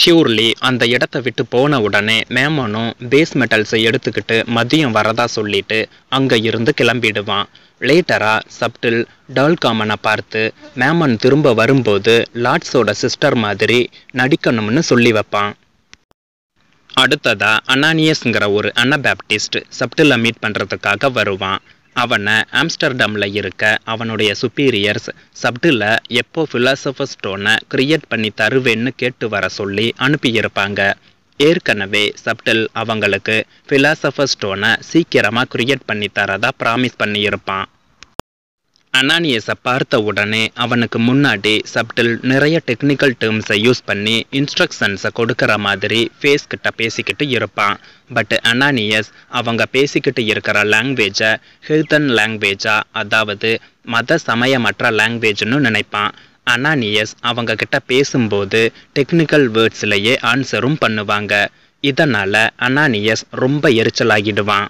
[SPEAKER 1] ஷியூர்லி அந்த இடத்த விட்டு போன உடனே மேமனும் பேஸ் மெட்டல்ஸை எடுத்துக்கிட்டு மதியம் வரதா சொல்லிட்டு அங்கே இருந்து கிளம்பிடுவான். லேட்டராக சப்டில் டால்காமனை பார்த்து மேமன் திரும்ப வரும்போது லார்ட்ஸோட சிஸ்டர் மாதிரி நடிக்கணும்னு சொல்லி வைப்பான். அடுத்ததா அனானியஸ்ங்கிற ஒரு அனபேப்டிஸ்ட் சப்டிலை மீட் பண்ணுறதுக்காக வருவான். அவனை ஆம்ஸ்டர்டமில் இருக்க அவனுடைய சுப்பீரியர்ஸ் சப்டில் எப்போ ஃபிலாசபர் ஸ்டோனை கிரியேட் பண்ணி தருவேன்னு கேட்டு வர சொல்லி அனுப்பியிருப்பாங்க. ஏற்கனவே சப்டில் அவங்களுக்கு ஃபிலாசபர் ஸ்டோனை சீக்கிரமாக கிரியேட் பண்ணி தரதா ப்ராமிஸ் பண்ணியிருப்பான். அனானியஸை பார்த்த உடனே அவனுக்கு முன்னாடி சப்டில் நிறைய டெக்னிக்கல் டேர்ம்ஸை யூஸ் பண்ணி இன்ஸ்ட்ரக்ஷன்ஸை கொடுக்குற மாதிரி ஃபேஸ் கிட்ட பேசிக்கிட்டு இருப்பான். பட் அனானியஸ் அவங்க பேசிக்கிட்டு இருக்கிற லாங்குவேஜை ஹில்தன் லாங்குவேஜா அதாவது மத சமயமற்ற லாங்குவேஜ்னு நினைப்பான். அனானியஸ் அவங்க கிட்ட பேசும்போது டெக்னிக்கல் வேர்ட்ஸ்லேயே ஆன்சரும் பண்ணுவாங்க. இதனால் அனானியஸ் ரொம்ப எரிச்சலாகிடுவான்.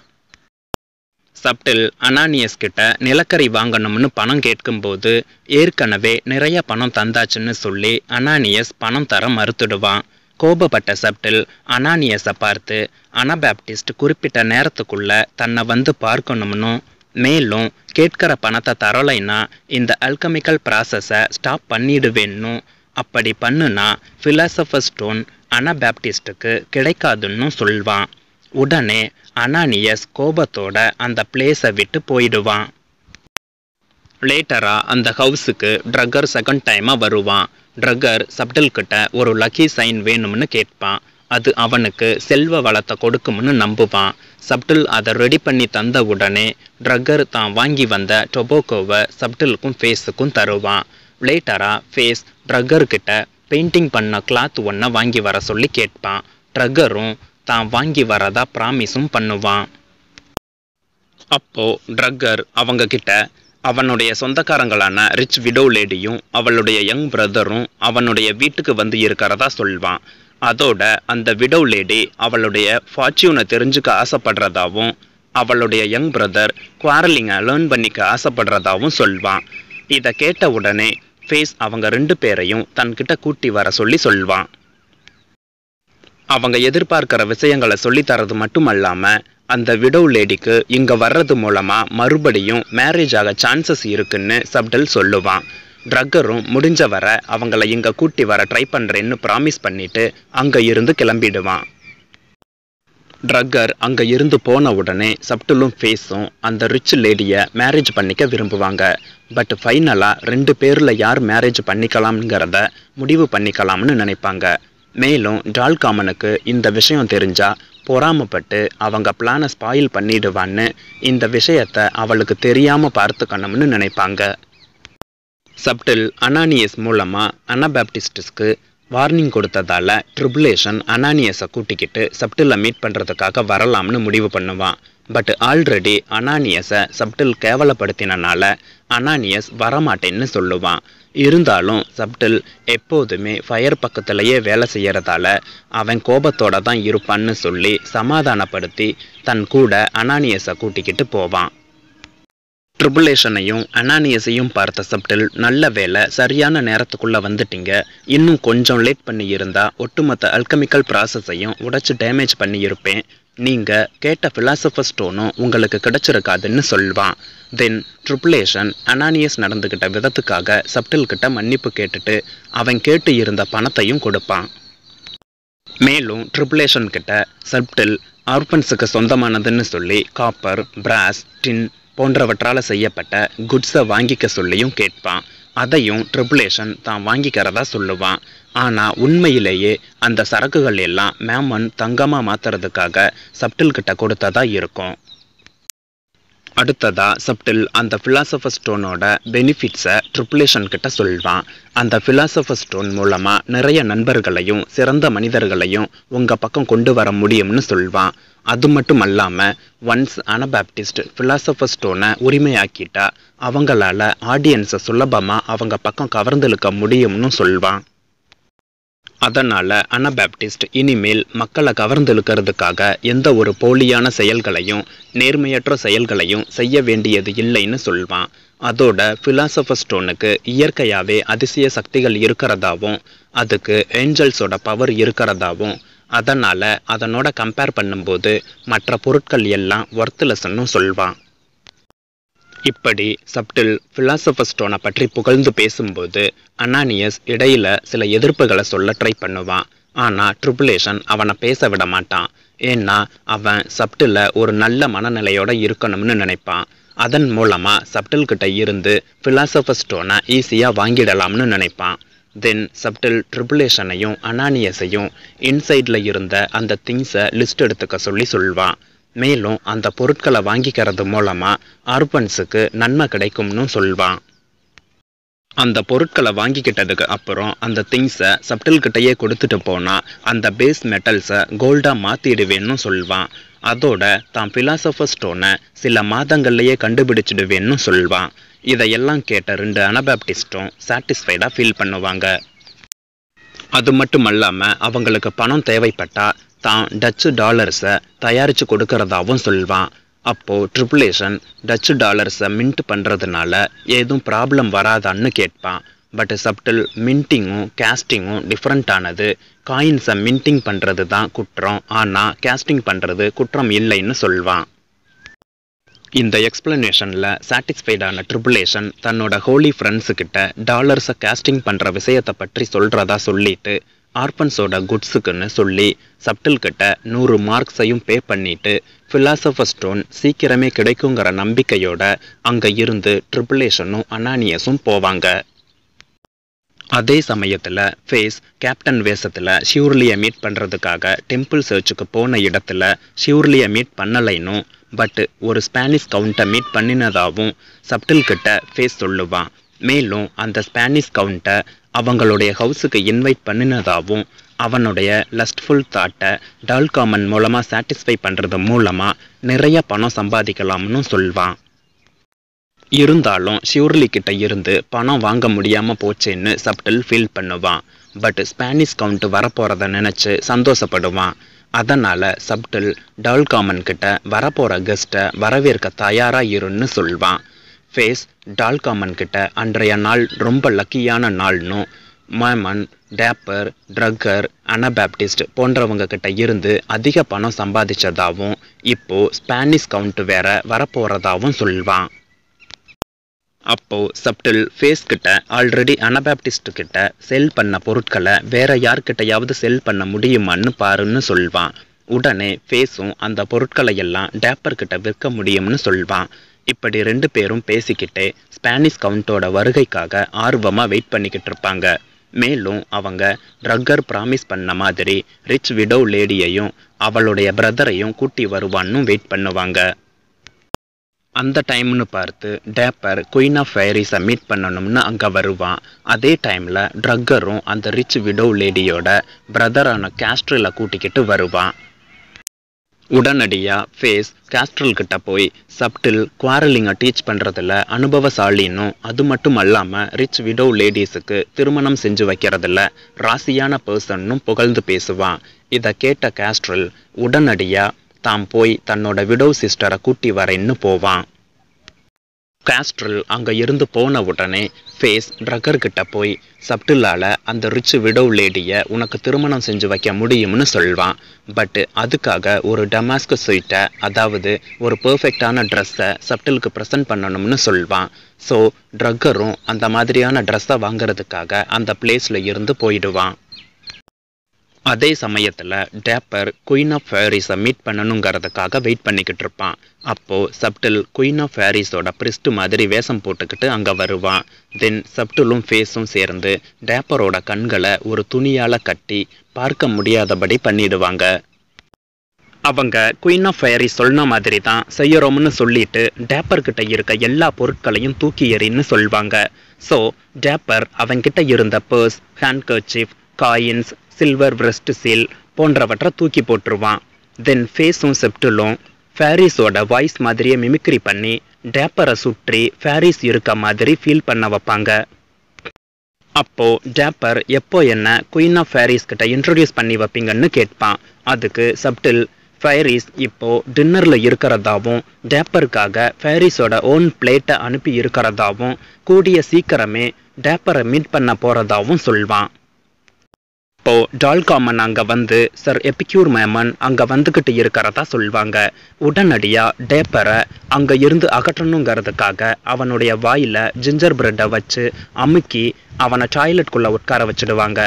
[SPEAKER 1] சப்டில் அனானியஸ் கிட்ட நிலக்கரி வாங்கணும்னு பணம் கேட்கும்போது ஏற்கனவே நிறைய பணம் தந்தாச்சுன்னு சொல்லி அனானியஸ் பணம் தர மறுத்துடுவான். கோபப்பட்ட சப்டில் அனானியஸை பார்த்து அனபேப்டிஸ்ட் குறிப்பிட்ட நேரத்துக்குள்ள தன்னை வந்து பார்க்கணும்னு மேலும் கேட்கிற பணத்தை தரலைன்னா இந்த அல்கமிக்கல் ப்ராசஸை ஸ்டாப் பண்ணிடுவேன்னு அப்படி பண்ணுனா ஃபிலாசபர் ஸ்டோன் அனபேப்டிஸ்டுக்கு கிடைக்காதுன்னு சொல்வான். உடனே அனானியஸ் கோபத்தோட அந்த பிளேஸை விட்டு போயிடுவான். லேட்டராக அந்த ஹவுஸுக்கு ட்ரக்கர் செகண்ட் டைமாக வருவான். ட்ரக்கர் சப்டல்கிட்ட ஒரு லக்கி சைன் வேணும்னு கேட்பான். அது அவனுக்கு செல்வ வளத்தை கொடுக்கும்னு நம்புவான். சப்டில் அதை ரெடி பண்ணி தந்த உடனே ட்ரக்கர் தான் வாங்கி வந்த டொபோக்கோவை சப்டிலுக்கும் ஃபேஸுக்கும் தருவான். லேட்டராக ஃபேஸ் ட்ரக்கர்கிட்ட பெயிண்டிங் பண்ண கிளாத் ஒன்றை வாங்கி வர சொல்லி கேட்பான். ட்ரக்கரும் தான் வாங்கி வரதா ப்ராமிஸும் பண்ணுவான். அப்போது ட்ரக்கர் அவங்க கிட்ட அவனுடைய சொந்தக்காரங்களான ரிச் விடோ லேடியும் அவளுடைய யங் பிரதரும் அவனுடைய வீட்டுக்கு வந்து இருக்கிறதா சொல்வான். அதோட அந்த விடோ லேடி அவளுடைய ஃபார்ச்சூனை தெரிஞ்சுக்க ஆசைப்படுறதாவும் அவளுடைய யங் பிரதர் குவாரலிங்கை லேர்ன் பண்ணிக்க ஆசைப்படுறதாவும் சொல்வான். இதை கேட்ட உடனே ஃபேஸ் அவங்க ரெண்டு பேரையும் தன்கிட்ட கூட்டி வர சொல்லி சொல்வான். அவங்க எதிர்பார்க்கிற விஷயங்களை சொல்லித்தரது தரது அந்த விடோ லேடிக்கு இங்கே வர்றது மூலமாக மறுபடியும் மேரேஜ் ஆக சான்சஸ் இருக்குன்னு சப்டல் சொல்லுவான். ட்ரக்கரும் முடிஞ்ச வர அவங்கள இங்கே கூட்டி வர ட்ரை பண்ணுறேன்னு ப்ராமிஸ் பண்ணிட்டு அங்கே இருந்து கிளம்பிடுவான். ட்ரக்கர் அங்கே இருந்து போன உடனே சப்டலும் ஃபேஸும் அந்த ரிச் லேடியை மேரேஜ் பண்ணிக்க விரும்புவாங்க. பட் ஃபைனலாக ரெண்டு பேரில் யார் மேரேஜ் பண்ணிக்கலாம்ங்கிறத முடிவு பண்ணிக்கலாம்னு நினைப்பாங்க. மேலும் டால்காமனுக்கு இந்த விஷயம் தெரிஞ்சால் பொறாமப்பட்டு அவங்க பிளானை ஸ்பாயில் பண்ணிடுவான்னு இந்த விஷயத்தை அவளுக்கு தெரியாமல் பார்த்துக்கணும்னு நினைப்பாங்க. சப்டில் அனானியஸ் மூலமாக அனபாப்டிஸ்டுஸ்க்கு வார்னிங் கொடுத்ததால ட்ரிபுலேஷன் அனானியஸை கூட்டிக்கிட்டு சப்டிலை மீட் பண்ணுறதுக்காக வரலாம்னு முடிவு பண்ணுவான். பட் ஆல்ரெடி அனானியஸை சப்டில் கேவலப்படுத்தினனால அனானியஸ் வரமாட்டேன்னு சொல்லுவான். இருந்தாலும் சப்டில் எப்போதுமே ஃபயர் பக்கத்திலேயே வேலை செய்கிறதால அவன் கோபத்தோட தான் இருப்பான்னு சொல்லி சமாதானப்படுத்தி தன் கூட அனானியஸை கூட்டிக்கிட்டு போவான். ட்ரிபுலேஷனையும் அனானியஸையும் பார்த்த சப்டில் நல்ல வேலை சரியான நேரத்துக்குள்ளே வந்துட்டீங்க. இன்னும் கொஞ்சம் லேட் பண்ணி இருந்தா ஒட்டுமொத்த அல்கமிக்கல் ப்ராசஸையும் உடைச்சு டேமேஜ் பண்ணியிருப்பேன். நீங்கள் கேட்ட ஃபிலாசபர் ஸ்டோனும் உங்களுக்கு கிடைச்சிருக்காதுன்னு சொல்வான் தென் ட்ரிபிளேஷன் அனானியஸ் நடந்துக்கிட்ட விதத்துக்காக சப்டில்கிட்ட மன்னிப்பு கேட்டுட்டு அவன் கேட்டு இருந்த பணத்தையும் கொடுப்பான். மேலும் ட்ரிபுலேஷன் கிட்ட சப்டில் ஆர்பன்ஸுக்கு சொந்தமானதுன்னு சொல்லி காப்பர் பிராஸ் டின் போன்றவற்றால் செய்யப்பட்ட குட்ஸை வாங்கிக்க சொல்லியும் கேட்பான். அதையும் ட்ரிபுலேஷன் தான் வாங்கிக்கிறதா சொல்லுவான். ஆனால் உண்மையிலேயே அந்த சரக்குகள் எல்லாம் மேமன் தங்கமாக மாற்றுறதுக்காக சப்டில் கிட்ட கொடுத்ததா இருக்கும். அடுத்ததா சப்டில் அந்த ஃபிலாசபர் ஸ்டோனோட பெனிஃபிட்ஸை ட்ரிப்புலேஷன் கிட்ட சொல்வான். அந்த ஃபிலாசபர் ஸ்டோன் மூலமாக நிறைய நண்பர்களையும் சிறந்த மனிதர்களையும் உங்கள் பக்கம் கொண்டு வர முடியும்னு சொல்வான். அது மட்டும் அல்லாமல் ஒன்ஸ் அனபாப்டிஸ்ட் ஃபிலாசபர் ஸ்டோனை உரிமையாக்கிட்டா அவங்களால ஆடியன்ஸை சுலபமாக அவங்க பக்கம் கவர்ந்தெழுக்க முடியும்னு சொல்வான். அதனால் அனபேப்டிஸ்ட் இனிமேல் மக்களை கவர்ந்தெழுக்கிறதுக்காக எந்த ஒரு போலியான செயல்களையும் நேர்மையற்ற செயல்களையும் செய்ய வேண்டியது இல்லைன்னு சொல்வான். அதோட ஃபிலாசபர் ஸ்டோனுக்கு இயற்கையாகவே அதிசய சக்திகள் இருக்கிறதாவும் அதுக்கு ஏஞ்சல்ஸோட பவர் இருக்கிறதாவும் அதனால் அதனோட கம்பேர் பண்ணும்போது மற்ற பொருட்கள் எல்லாம் ஒர்த்லெஸ்ன்னு சொல்வான். இப்படி சப்டில் ஃபிலாசபர் ஸ்டோனை பற்றி புகழ்ந்து பேசும்போது அனானியஸ் இடையில சில எதிர்ப்புகளை சொல்ல ட்ரை பண்ணுவான். ஆனால் ட்ரிபுலேஷன் அவனை பேச விட மாட்டான். ஏன்னா அவன் சப்டில ஒரு நல்ல மனநிலையோட இருக்கணும்னு நினைப்பான். அதன் மூலமாக சப்டில் கிட்ட இருந்து பிலாசபர் ஸ்டோனை ஈஸியாக வாங்கிடலாம்னு நினைப்பான். தென் சப்டில் ட்ரிபுலேஷனையும் அனானியஸையும் இன்சைடில் இருந்த அந்த திங்ஸை லிஸ்ட் எடுத்துக்க சொல்லி சொல்வான். மேலும் அந்த பொருட்களை வாங்கிக்கிறது மூலமாக ஆர்பன்ஸுக்கு நன்மை கிடைக்கும்னு சொல்வான். அந்த பொருட்களை வாங்கிக்கிட்டதுக்கு அப்புறம் அந்த திங்ஸை சப்டில்கிட்டயே கொடுத்துட்டு போனால் அந்த பேஸ் மெட்டல்ஸை கோல்டாக மாற்றிடுவேன்னு சொல்வான். அதோட தான் பிலாசபர் ஸ்டோனை சில மாதங்கள்லேயே கண்டுபிடிச்சிடுவேன்னு சொல்வான். இதையெல்லாம் கேட்ட ரெண்டு அனபாப்டிஸ்ட்டும் சாட்டிஸ்ஃபைடாக ஃபீல் பண்ணுவாங்க. அது மட்டும் அல்லாமல் அவங்களுக்கு பணம் தேவைப்பட்டால் தான் டச்சு டாலர்ஸை தயாரித்து கொடுக்கறதாவும் சொல்வான். அப்போது ட்ரிபுலேஷன் டச்சு டாலர்ஸை மின்ட் பண்ணுறதுனால ஏதும் ப்ராப்ளம் வராதான்னு கேட்பான். பட் சப்டில் மின்ட்டிங்கும் கேஸ்டிங்கும் டிஃப்ரெண்ட்டானது காயின்ஸை மின்ட்டிங் பண்ணுறது தான் குற்றம். ஆனால் கேஸ்டிங் பண்ணுறது குற்றம் இல்லைன்னு சொல்வான். இந்த எக்ஸ்பிளனேஷனில் சாட்டிஸ்ஃபைடான ட்ரிபுலேஷன் தன்னோட ஹோலி ஃப்ரெண்ட்ஸுக்கிட்ட டாலர்ஸை கேஸ்டிங் பண்ணுற விஷயத்தை பற்றி சொல்கிறதா சொல்லிட்டு ஆர்பன்ஸோட குட்ஸுக்குன்னு சொல்லி சப்டில் கிட்ட நூறு மார்க்ஸையும் பே பண்ணிட்டு ஃபிலாசபர் ஸ்டோன் சீக்கிரமே கிடைக்குங்கிற நம்பிக்கையோட அங்கே இருந்து ட்ரிபுலேஷனும் அனானியஸும் போவாங்க. அதே சமயத்தில் ஃபேஸ் கேப்டன் வேஷத்தில் ஷியூர்லியை மீட் பண்ணுறதுக்காக டெம்பிள் சர்ச்சுக்கு போன இடத்துல ஷியூர்லியை மீட் பண்ணலைன்னும் பட் ஒரு ஸ்பானிஷ் கவுண்ட்டை மீட் பண்ணினதாகவும் சப்டில் கிட்ட ஃபேஸ் சொல்லுவான். மேலும் அந்த ஸ்பானிஷ் கவுண்ட்டை அவங்களுடைய ஹவுஸுக்கு இன்வைட் பண்ணினதாகவும் அவனுடைய லஸ்ட்ஃபுல் தாட்டை டால் காமன் மூலமாக சாட்டிஸ்ஃபை பண்ணுறது மூலமாக நிறைய பணம் சம்பாதிக்கலாம்னு சொல்வான். இருந்தாலும் ஷியூர்லி கிட்ட இருந்து பணம் வாங்க முடியாமல் போச்சேன்னு சப்டில் ஃபீல் பண்ணுவான். பட் ஸ்பானிஷ் கவுண்ட் வரப்போகிறத நினச்சி சந்தோஷப்படுவான். அதனால் சப்டில் டால் காமன் கிட்ட வரப்போகிற கெஸ்ட்டை வரவேற்க தயாராக இருன்னு சொல்வான். ஃபேஸ் டால் காமன் கிட்ட அன்றைய நாள் ரொம்ப லக்கியான நாள்னும் மேமன் டேப்பர் ட்ரக்கர் அனபேப்டிஸ்ட் போன்றவங்க கிட்ட இருந்து அதிக பணம் சம்பாதிச்சதாகவும் இப்போ ஸ்பானிஷ் கவுண்ட் வேற வரப்போறதாகவும் சொல்வான். அப்போ சப்டில் ஃபேஸ் கிட்ட ஆல்ரெடி அனபேப்டிஸ்ட் கிட்ட செல் பண்ண பொருட்களை வேற யார்கிட்டயாவது செல் பண்ண முடியுமான்னு பாருன்னு சொல்வான். உடனே ஃபேஸும் அந்த பொருட்களை எல்லாம் டேப்பர் கிட்ட விற்க முடியும்னு சொல்வான். இப்படி ரெண்டு பேரும் பேசிக்கிட்டே ஸ்பானிஷ் கவுண்டோட வருகைக்காக ஆர்வமாக வெயிட் பண்ணிக்கிட்டு இருப்பாங்க. மேலும் அவங்க ட்ரக்கர் ப்ராமிஸ் பண்ண மாதிரி ரிச் விடோ லேடியையும் அவளுடைய பிரதரையும் கூட்டி வருவான்னு வெயிட் பண்ணுவாங்க. அந்த டைம்னு பார்த்து டேப்பர் குயின் ஆஃப் ஃபைரிஸை மீட் பண்ணணும்னு அங்கே வருவான். அதே டைமில் ட்ரக்கரும் அந்த ரிச் விடோ லேடியோட பிரதரான கேஸ்ட்ரில் கூட்டிக்கிட்டு வருவான். உடனடியாக ஃபேஸ் கேஸ்ட்ரல் கிட்ட போய் சப்டில் குவாரலிங்கை டீச் பண்ணுறதுல அனுபவசாலின்னும் அது மட்டும் அல்லாமல் ரிச் விடோ லேடிஸுக்கு திருமணம் செஞ்சு வைக்கிறதுல ராசியான பர்சன்னும் புகழ்ந்து பேசுவான். இதை கேட்ட கேஸ்ட்ரல் உடனடியாக தாம் போய் தன்னோட விடோ சிஸ்டரை கூட்டி வரேன்னு போவான். கேஸ்ட்ரல் அங்கே இருந்து போன உடனே ஃபேஸ் ட்ரக்கர் கிட்ட போய் சப்டில்லால் அந்த ரிச் விடோ லேடியை உனக்கு திருமணம் செஞ்சு வைக்க முடியும்னு சொல்வான். பட் அதுக்காக ஒரு டமாஸ்க ஸ்வீட்டை அதாவது ஒரு பர்ஃபெக்டான ட்ரெஸ்ஸை சப்டிலுக்கு ப்ரெசென்ட் பண்ணணும்னு சொல்வான். ஸோ ட்ரக்கரும் அந்த மாதிரியான ட்ரெஸ்ஸை வாங்குறதுக்காக அந்த பிளேஸில் இருந்து போயிடுவான். அதே சமயத்தில் டேப்பர் குயின் ஆஃப் ஃபேரிஸை மீட் பண்ணணுங்கிறதுக்காக வெயிட் பண்ணிக்கிட்டு இருப்பான். அப்போது சப்டில் குயின் ஆஃப் ஃபேரிஸோட பிரிஸ்ட் மாதிரி வேஷம் போட்டுக்கிட்டு அங்கே வருவான். தென் சப்டிலும் ஃபேஸும் சேர்ந்து டேப்பரோட கண்களை ஒரு துணியால் கட்டி பார்க்க முடியாதபடி பண்ணிடுவாங்க. அவங்க குயின் ஆஃப் ஃபேரி சொன்ன மாதிரி தான் செய்யறோம்னு சொல்லிட்டு டேப்பர்கிட்ட இருக்க எல்லா பொருட்களையும் தூக்கி எறின்னு சொல்வாங்க. ஸோ டேப்பர் அவன்கிட்ட இருந்த purse handkerchief coins silver breast seal போன்றவற்றை தூக்கி போட்டுருவான். தென் ஃபேஸும் செப்டிலும் ஃபேரிஸோட வாய்ஸ் மாதிரியே மிமிக்ரி பண்ணி டேப்பரை சுற்றி ஃபேரிஸ் இருக்க மாதிரி ஃபீல் பண்ண வைப்பாங்க. அப்போ டேப்பர் எப்போ என்ன குயின் ஆஃப் ஃபேரிஸ் கிட்ட இன்ட்ரடியூஸ் பண்ணி வைப்பீங்கன்னு கேட்பான். அதுக்கு சப்டில் ஃபேரிஸ் இப்போ டின்னரில் இருக்கிறதாவும் டேப்பருக்காக ஃபேரிஸோட ஓன் பிளேட்டை அனுப்பி இருக்கிறதாவும் கூடிய சீக்கிரமே டேப்பரை மீட் பண்ண போகிறதாவும் சொல்வான். இப்போ டால் காமன் அங்கே வந்து சர் எபிக்யூர் மேமன் அங்கே வந்துக்கிட்டு இருக்கிறதா சொல்வாங்க. உடனடியாக டேப்பரை அங்கே இருந்து அகற்றணுங்கிறதுக்காக அவனுடைய வாயில் ஜிஞ்சர் பிரெட்டை வச்சு அமுக்கி அவனை டாய்லெட்குள்ளே உட்கார வச்சிடுவாங்க.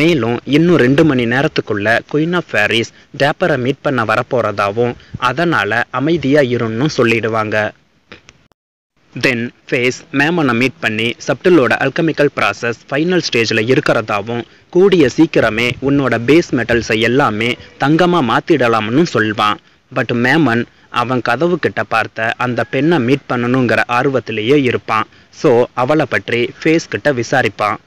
[SPEAKER 1] மேலும் இன்னும் ரெண்டு மணி நேரத்துக்குள்ள குயின் ஆஃப் ஃபேரிஸ் டேப்பரை மீட் பண்ண வரப்போகிறதாவும் அதனால் அமைதியாக இருன்னு சொல்லிடுவாங்க. தென் ஃபேஸ் மேமனை மீட் பண்ணி சப்டிலோட அல்கமிக்கல் ப்ராசஸ் ஃபைனல் ஸ்டேஜில் இருக்கிறதாவும் கூடிய சீக்கிரமே உன்னோட பேஸ் மெட்டல்ஸை எல்லாமே தங்கமாக மாற்றிடலாம்னு சொல்வான். பட் மேமன் அவன் கதவு கிட்ட பார்த்த அந்த பெண்ணை மீட் பண்ணணுங்கிற ஆர்வத்திலேயே இருப்பான். ஸோ அவளை பற்றி ஃபேஸ் கிட்ட விசாரிப்பான்.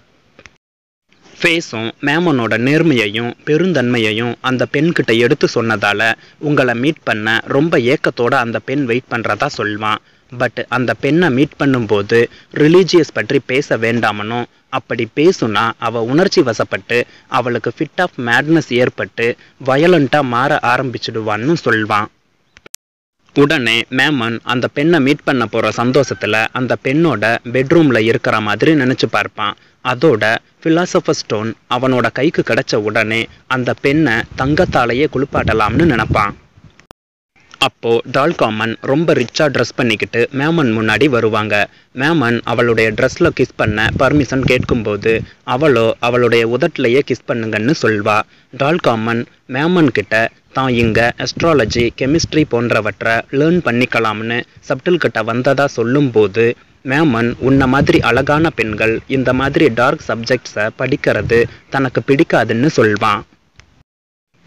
[SPEAKER 1] ஃபேஸும் மேமனோட நேர்மையையும் பெருந்தன்மையையும் அந்த பெண்கிட்ட எடுத்து சொன்னதால உங்களை மீட் பண்ண ரொம்ப ஏக்கத்தோட அந்த பெண் வெயிட் பண்ணுறதா சொல்வான். பட் அந்த பெண்ணை மீட் பண்ணும்போது ரிலீஜியஸ் பற்றி பேச வேண்டாமனும் அப்படி பேசுனா அவள் உணர்ச்சி வசப்பட்டு அவளுக்கு ஃபிட் ஆஃப் மேட்னஸ் ஏற்பட்டு வயலண்ட்டாக மாற ஆரம்பிச்சிடுவான்னு சொல்வான். உடனே மேமன் அந்த பெண்ணை மீட் பண்ண போகிற சந்தோஷத்தில் அந்த பெண்ணோட பெட்ரூமில் இருக்கிற மாதிரி நினச்சி பார்ப்பான். அதோட ஃபிலாசபர் ஸ்டோன் அவனோட கைக்கு கிடைச்ச உடனே அந்த பெண்ணை தங்கத்தாலேயே குளிப்பாட்டலாம்னு நினப்பான். அப்போ டால் காமன் ரொம்ப ரிச்சா ட்ரெஸ் பண்ணிக்கிட்டு மேமன் முன்னாடி வருவாங்க. மேமன் அவளுடைய ட்ரெஸ்ல கிஸ் பண்ண பர்மிஷன் கேட்கும்போது அவளோ அவளுடைய உதட்டிலேயே கிஸ் பண்ணுங்கன்னு சொல்வா. டால்காமன் மேமன் கிட்ட தான் இங்க அஸ்ட்ராலஜி கெமிஸ்ட்ரி போன்றவற்றை லேர்ன் பண்ணிக்கலாம்னு சப்டில் கிட்ட வந்ததா சொல்லும்போது மேமன் உன்ன மாதிரி அழகான பெண்கள் இந்த மாதிரி டார்க் சப்ஜெக்ட்ஸை படிக்கிறது தனக்கு பிடிக்காதுன்னு சொல்வான்.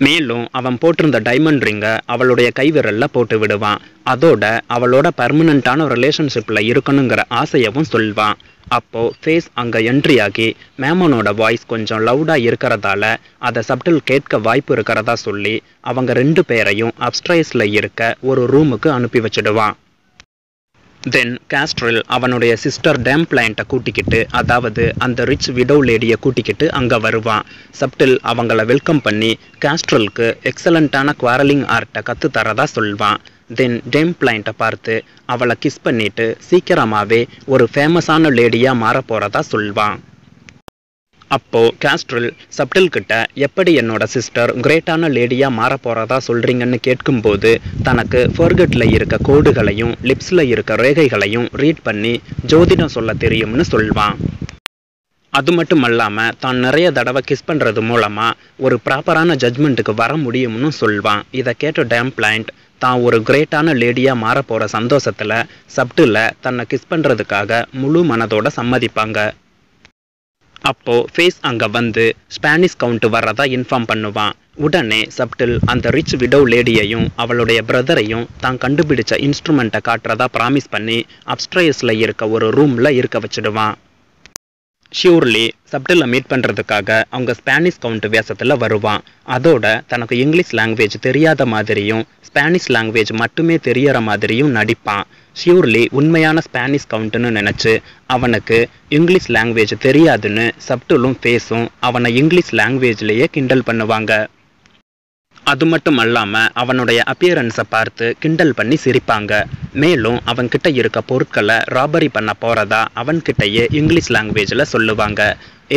[SPEAKER 1] மேலும் அவன் போட்டிருந்த டைமண்ட் ரிங்கை அவளுடைய கைவிரலில் போட்டு விடுவான். அதோட அவளோட பர்மனண்ட்டான ரிலேஷன்ஷிப்பில் இருக்கணுங்கிற ஆசையவும் சொல்வான். அப்போது ஃபேஸ் அங்கே என்ட்ரி ஆகி மேமனோட வாய்ஸ் கொஞ்சம் லவுடாக இருக்கிறதால அதை சப்டில் கேட்க வாய்ப்பு இருக்கிறதா சொல்லி அவங்க ரெண்டு பேரையும் அப்ஸ்ட்ரைஸில் இருக்க ஒரு ரூமுக்கு அனுப்பி வச்சிடுவான். தென் காஸ்ட்ரில் அவனுடைய சிஸ்டர் டேம் பிளான்ட்டை கூட்டிக்கிட்டு அதாவது அந்த ரிச் விடோ லேடியை கூட்டிக்கிட்டு அங்கே வருவான் சப்டில் அவங்கள வெல்கம் பண்ணி காஸ்ட்ரலுக்கு எக்ஸலண்ட்டான குவாரலிங் ஆர்ட்டை கற்று தரதா சொல்வான் தென் டேம் பிளான்ட்டை பார்த்து அவளை கிஸ் பண்ணிட்டு சீக்கிரமாகவே ஒரு ஃபேமஸான லேடியாக மாற போகிறதா சொல்வான் அப்போ கேஸ்ட்ரல் சப்டில் கிட்ட எப்படி என்னோட சிஸ்டர் கிரேட்டான லேடியா மாற போறதா சொல்றீங்கன்னு கேட்கும்போது தனக்கு ஃபர்கட்ல இருக்க கோடுகளையும் லிப்ஸ்ல இருக்க ரேகைகளையும் ரீட் பண்ணி ஜோதிடம் சொல்ல தெரியும்னு சொல்வான். அது மட்டும் அல்லாமல் தான் நிறைய தடவை கிஸ் பண்ணுறது மூலமாக ஒரு ப்ராப்பரான ஜட்மெண்ட்டுக்கு வர முடியும்னு சொல்வான். இதை கேட்ட டேம் பிளான்ட் தான் ஒரு கிரேட்டான லேடியாக மாற போகிற சந்தோஷத்தில் சப்டில் தன்னை கிஸ் பண்ணுறதுக்காக முழு மனதோட சம்மதிப்பாங்க. அப்போ ஃபேஸ் அங்க வந்து ஸ்பானிஷ் கவுண்ட் வர்றதா இன்ஃபார்ம் பண்ணுவான் உடனே சப்டில் அந்த ரிச் விடோ லேடியையும் அவளுடைய பிரதரையும் தான் கண்டுபிடிச்ச இன்ஸ்ட்ருமெண்ட்டை காட்டுறதா ப்ராமிஸ் பண்ணி அப்ஸ்ட்ரேயஸில் இருக்க ஒரு ரூமில் இருக்க வச்சிடுவான் ஷியூர்லி சப்டிலை மீட் பண்ணுறதுக்காக அவங்க ஸ்பானிஷ் கவுண்ட் வேஷத்தில் வருவான் அதோட தனக்கு இங்கிலீஷ் லாங்குவேஜ் தெரியாத மாதிரியும் ஸ்பானிஷ் லாங்குவேஜ் மட்டுமே தெரியற மாதிரியும் நடிப்பான் ஷியூர்லி உண்மையான ஸ்பானிஷ் கவுண்ட்டுன்னு நினச்சி அவனுக்கு இங்கிலீஷ் லாங்குவேஜ் தெரியாதுன்னு சப்டலும் ஃபேஸும் அவனை இங்கிலீஷ் லாங்குவேஜ்லேயே கிண்டல் பண்ணுவாங்க. அது மட்டும் அல்லாமல் அவனுடைய அப்பியரன்ஸை பார்த்து கிண்டல் பண்ணி சிரிப்பாங்க. மேலும் அவன்கிட்ட இருக்க பொருட்களை ராபரி பண்ண போகிறதா அவன்கிட்டயே இங்கிலீஷ் லாங்குவேஜில் சொல்லுவாங்க.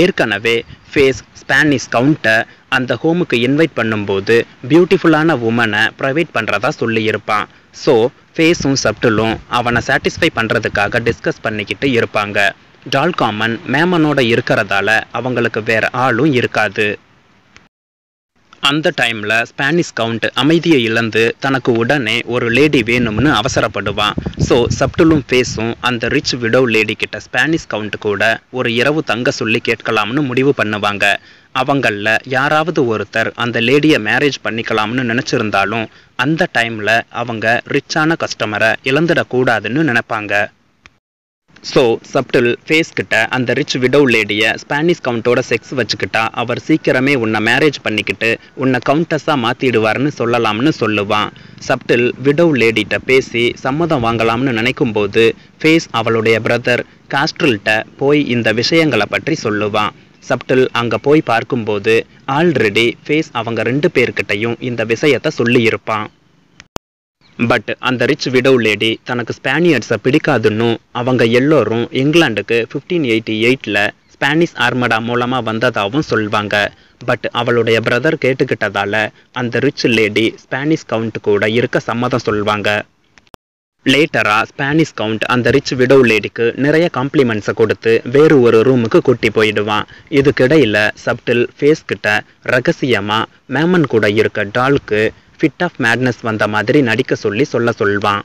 [SPEAKER 1] ஏற்கனவே ஃபேஸ் ஸ்பானிஷ் கவுண்ட்டை அந்த ஹோமுக்கு இன்வைட் பண்ணும்போது பியூட்டிஃபுல்லான உமனை ப்ரைவேட் பண்ணுறதா சொல்லியிருப்பான். ஸோ ஃபேஸும் சப்டிலும் அவனை சாட்டிஸ்ஃபை பண்ணுறதுக்காக டிஸ்கஸ் பண்ணிக்கிட்டு இருப்பாங்க. டால் காமன் மேமனோட இருக்கிறதால அவங்களுக்கு வேற ஆளும் இருக்காது. அந்த டைமில் ஸ்பானிஷ் கவுண்ட் அமைதியை இழந்து தனக்கு உடனே ஒரு லேடி வேணும்னு அவசரப்படுவான். ஸோ சப்டிலும் ஃபேஸும் அந்த ரிச் விடோ லேடி கிட்ட ஸ்பானிஷ் கவுண்ட் கூட ஒரு இரவு தங்க சொல்லி கேட்கலாம்னு முடிவு பண்ணுவாங்க. அவங்களில் யாராவது ஒருத்தர் அந்த லேடியை மேரேஜ் பண்ணிக்கலாம்னு நினச்சிருந்தாலும் அந்த டைமில் அவங்க ரிச்சான கஸ்டமரை இழந்துடக்கூடாதுன்னு நினைப்பாங்க. ஸோ சப்டில் ஃபேஸ் கிட்ட அந்த ரிச் விடோ லேடியை ஸ்பானிஷ் கவுண்டோட செக்ஸ் வச்சுக்கிட்டா அவர் சீக்கிரமே உன்னை மேரேஜ் பண்ணிக்கிட்டு உன்னை கவுண்டஸாக மாற்றிடுவார்னு சொல்லலாம்னு சொல்லுவான். சப்டில் விடோ லேடிட்ட பேசி சம்மதம் வாங்கலாம்னு நினைக்கும்போது ஃபேஸ் அவளுடைய பிரதர் காஸ்ட்ரில்கிட்ட போய் இந்த விஷயங்களை பற்றி சொல்லுவான். சப்டில் அங்கே போய் பார்க்கும்போது ஆல்ரெடி ஃபேஸ் அவங்க ரெண்டு பேர்கிட்டையும் இந்த விஷயத்தை சொல்லியிருப்பான். பட் அந்த ரிச் விடோ லேடி தனக்கு ஸ்பானியர்ஸை பிடிக்காதுன்னும் அவங்க எல்லோரும் இங்கிலாந்துக்கு ஃபிஃப்டீன் எயிட்டி எயிட்டில் ஸ்பானிஷ் ஆர்மடா மூலமாக வந்ததாகவும் சொல்வாங்க. பட் அவளுடைய பிரதர் கேட்டுக்கிட்டதால அந்த ரிச் லேடி ஸ்பானிஷ் கவுண்ட் கூட இருக்க சம்மதம் சொல்வாங்க. லேட்டராக ஸ்பானிஷ் கவுண்ட் அந்த ரிச் விடோ லேடிக்கு நிறைய காம்ப்ளிமெண்ட்ஸை கொடுத்து வேறு ஒரு ரூமுக்கு கூட்டி போயிடுவான். இதுக்கிடையில் சப்டில் ஃபேஸ் கிட்ட ரகசியமாக மேமன் கூட இருக்க டால்க்கு ஃபிட் ஆஃப் மேட்னஸ் வந்த மாதிரி நடிக்க சொல்லி சொல்ல சொல்வான்.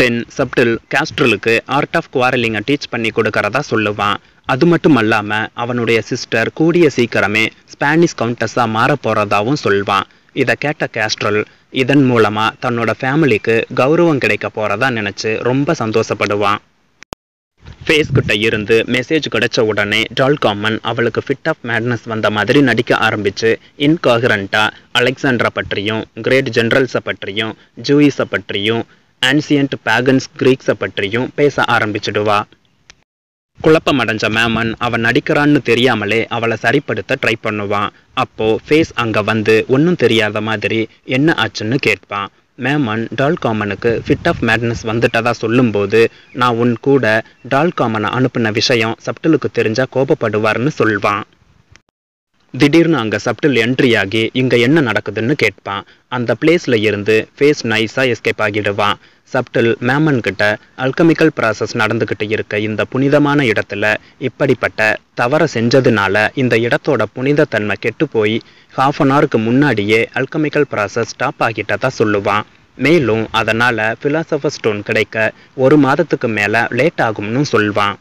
[SPEAKER 1] தென் சப்டில் கேஸ்ட்ரலுக்கு ஆர்ட் ஆஃப் குவாரலிங்கை டீச் பண்ணி கொடுக்கறதா சொல்லுவான். அது மட்டும் அல்லாமல் அவனுடைய சிஸ்டர் கூடிய சீக்கிரமே ஸ்பானிஷ் கவுண்டஸாக மாற போகிறதாவும் சொல்வான். இதை கேட்ட கேஸ்ட்ரல் இதன் மூலமாக தன்னோட ஃபேமிலிக்கு கௌரவம் கிடைக்க போகிறதா நினச்சி ரொம்ப சந்தோஷப்படுவான். ஃபேஸ்கிட்ட இருந்து மெசேஜ் கிடைச்ச உடனே டால் காமன் அவளுக்கு ஃபிட் ஆஃப் மேட்னஸ் வந்த மாதிரி நடிக்க ஆரம்பிச்சு இன்காகரண்ட்டாக அலெக்சாண்ட்ரா பற்றியும் கிரேட் ஜென்ரல்ஸை பற்றியும் ஜூயிஸை பற்றியும் ஆன்சியன்ட் பேகன்ஸ் கிரீக்ஸை பற்றியும் பேச ஆரம்பிச்சிடுவா. குழப்பமடைஞ்ச மேமன் அவன் நடிக்கிறான்னு தெரியாமலே அவளை சரிப்படுத்த ட்ரை பண்ணுவான். அப்போ ஃபேஸ் அங்கே வந்து ஒன்றும் தெரியாத மாதிரி என்ன ஆச்சுன்னு கேட்பான். மேமன் டால் காமனுக்கு ஃபிட் ஆஃப் மேட்னஸ் வந்துட்டதா சொல்லும்போது நான் உன் கூட டால் காமனை அனுப்பின விஷயம் சப்டிலுக்கு தெரிஞ்சா கோபப்படுவார்னு சொல்வான். திடீர்னு அங்கே சப்டில் என்ட்ரி ஆகி இங்கே என்ன நடக்குதுன்னு கேட்பான். அந்த பிளேஸில் இருந்து ஃபேஸ் நைஸாக எஸ்கேப் ஆகிடுவான். சப்டில் மேமன் கிட்ட அல்கமிக்கல் ப்ராசஸ் நடந்துக்கிட்டு இருக்க இந்த புனிதமான இடத்துல இப்படிப்பட்ட தவறை செஞ்சதுனால இந்த இடத்தோட புனிதத்தன்மை கெட்டு போய் ஹாஃப் அன் ஹவருக்கு முன்னாடியே அல்கமிக்கல் ப்ராசஸ் ஸ்டாப் ஆகிட்டதா சொல்லுவான். மேலும் அதனால் ஃபிலாசபர் ஸ்டோன் கிடைக்க ஒரு மாதத்துக்கு மேலே லேட் ஆகும்னு சொல்வான்.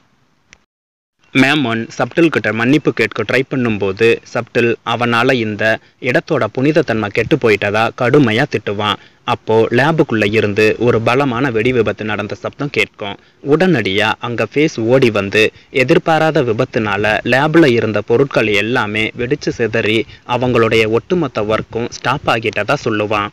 [SPEAKER 1] மேமன் சப்டில் கிட்ட மன்னிப்பு கேட்க ட்ரை பண்ணும்போது சப்டில் அவனால் இந்த இடத்தோட புனிதத்தன்மை கெட்டு போயிட்டதா கடுமையாக திட்டுவான். அப்போ லேபுக்குள்ளே இருந்து ஒரு பலமான வெடி விபத்து நடந்த சப்தம் கேட்கும். உடனடியாக அங்கே ஃபேஸ் ஓடி வந்து எதிர்பாராத விபத்துனால லேபில் இருந்த பொருட்கள் எல்லாமே வெடிச்சு சிதறி அவங்களுடைய ஒட்டுமொத்த ஒர்க்கும் ஸ்டாப் ஆகிட்டதா சொல்லுவான்.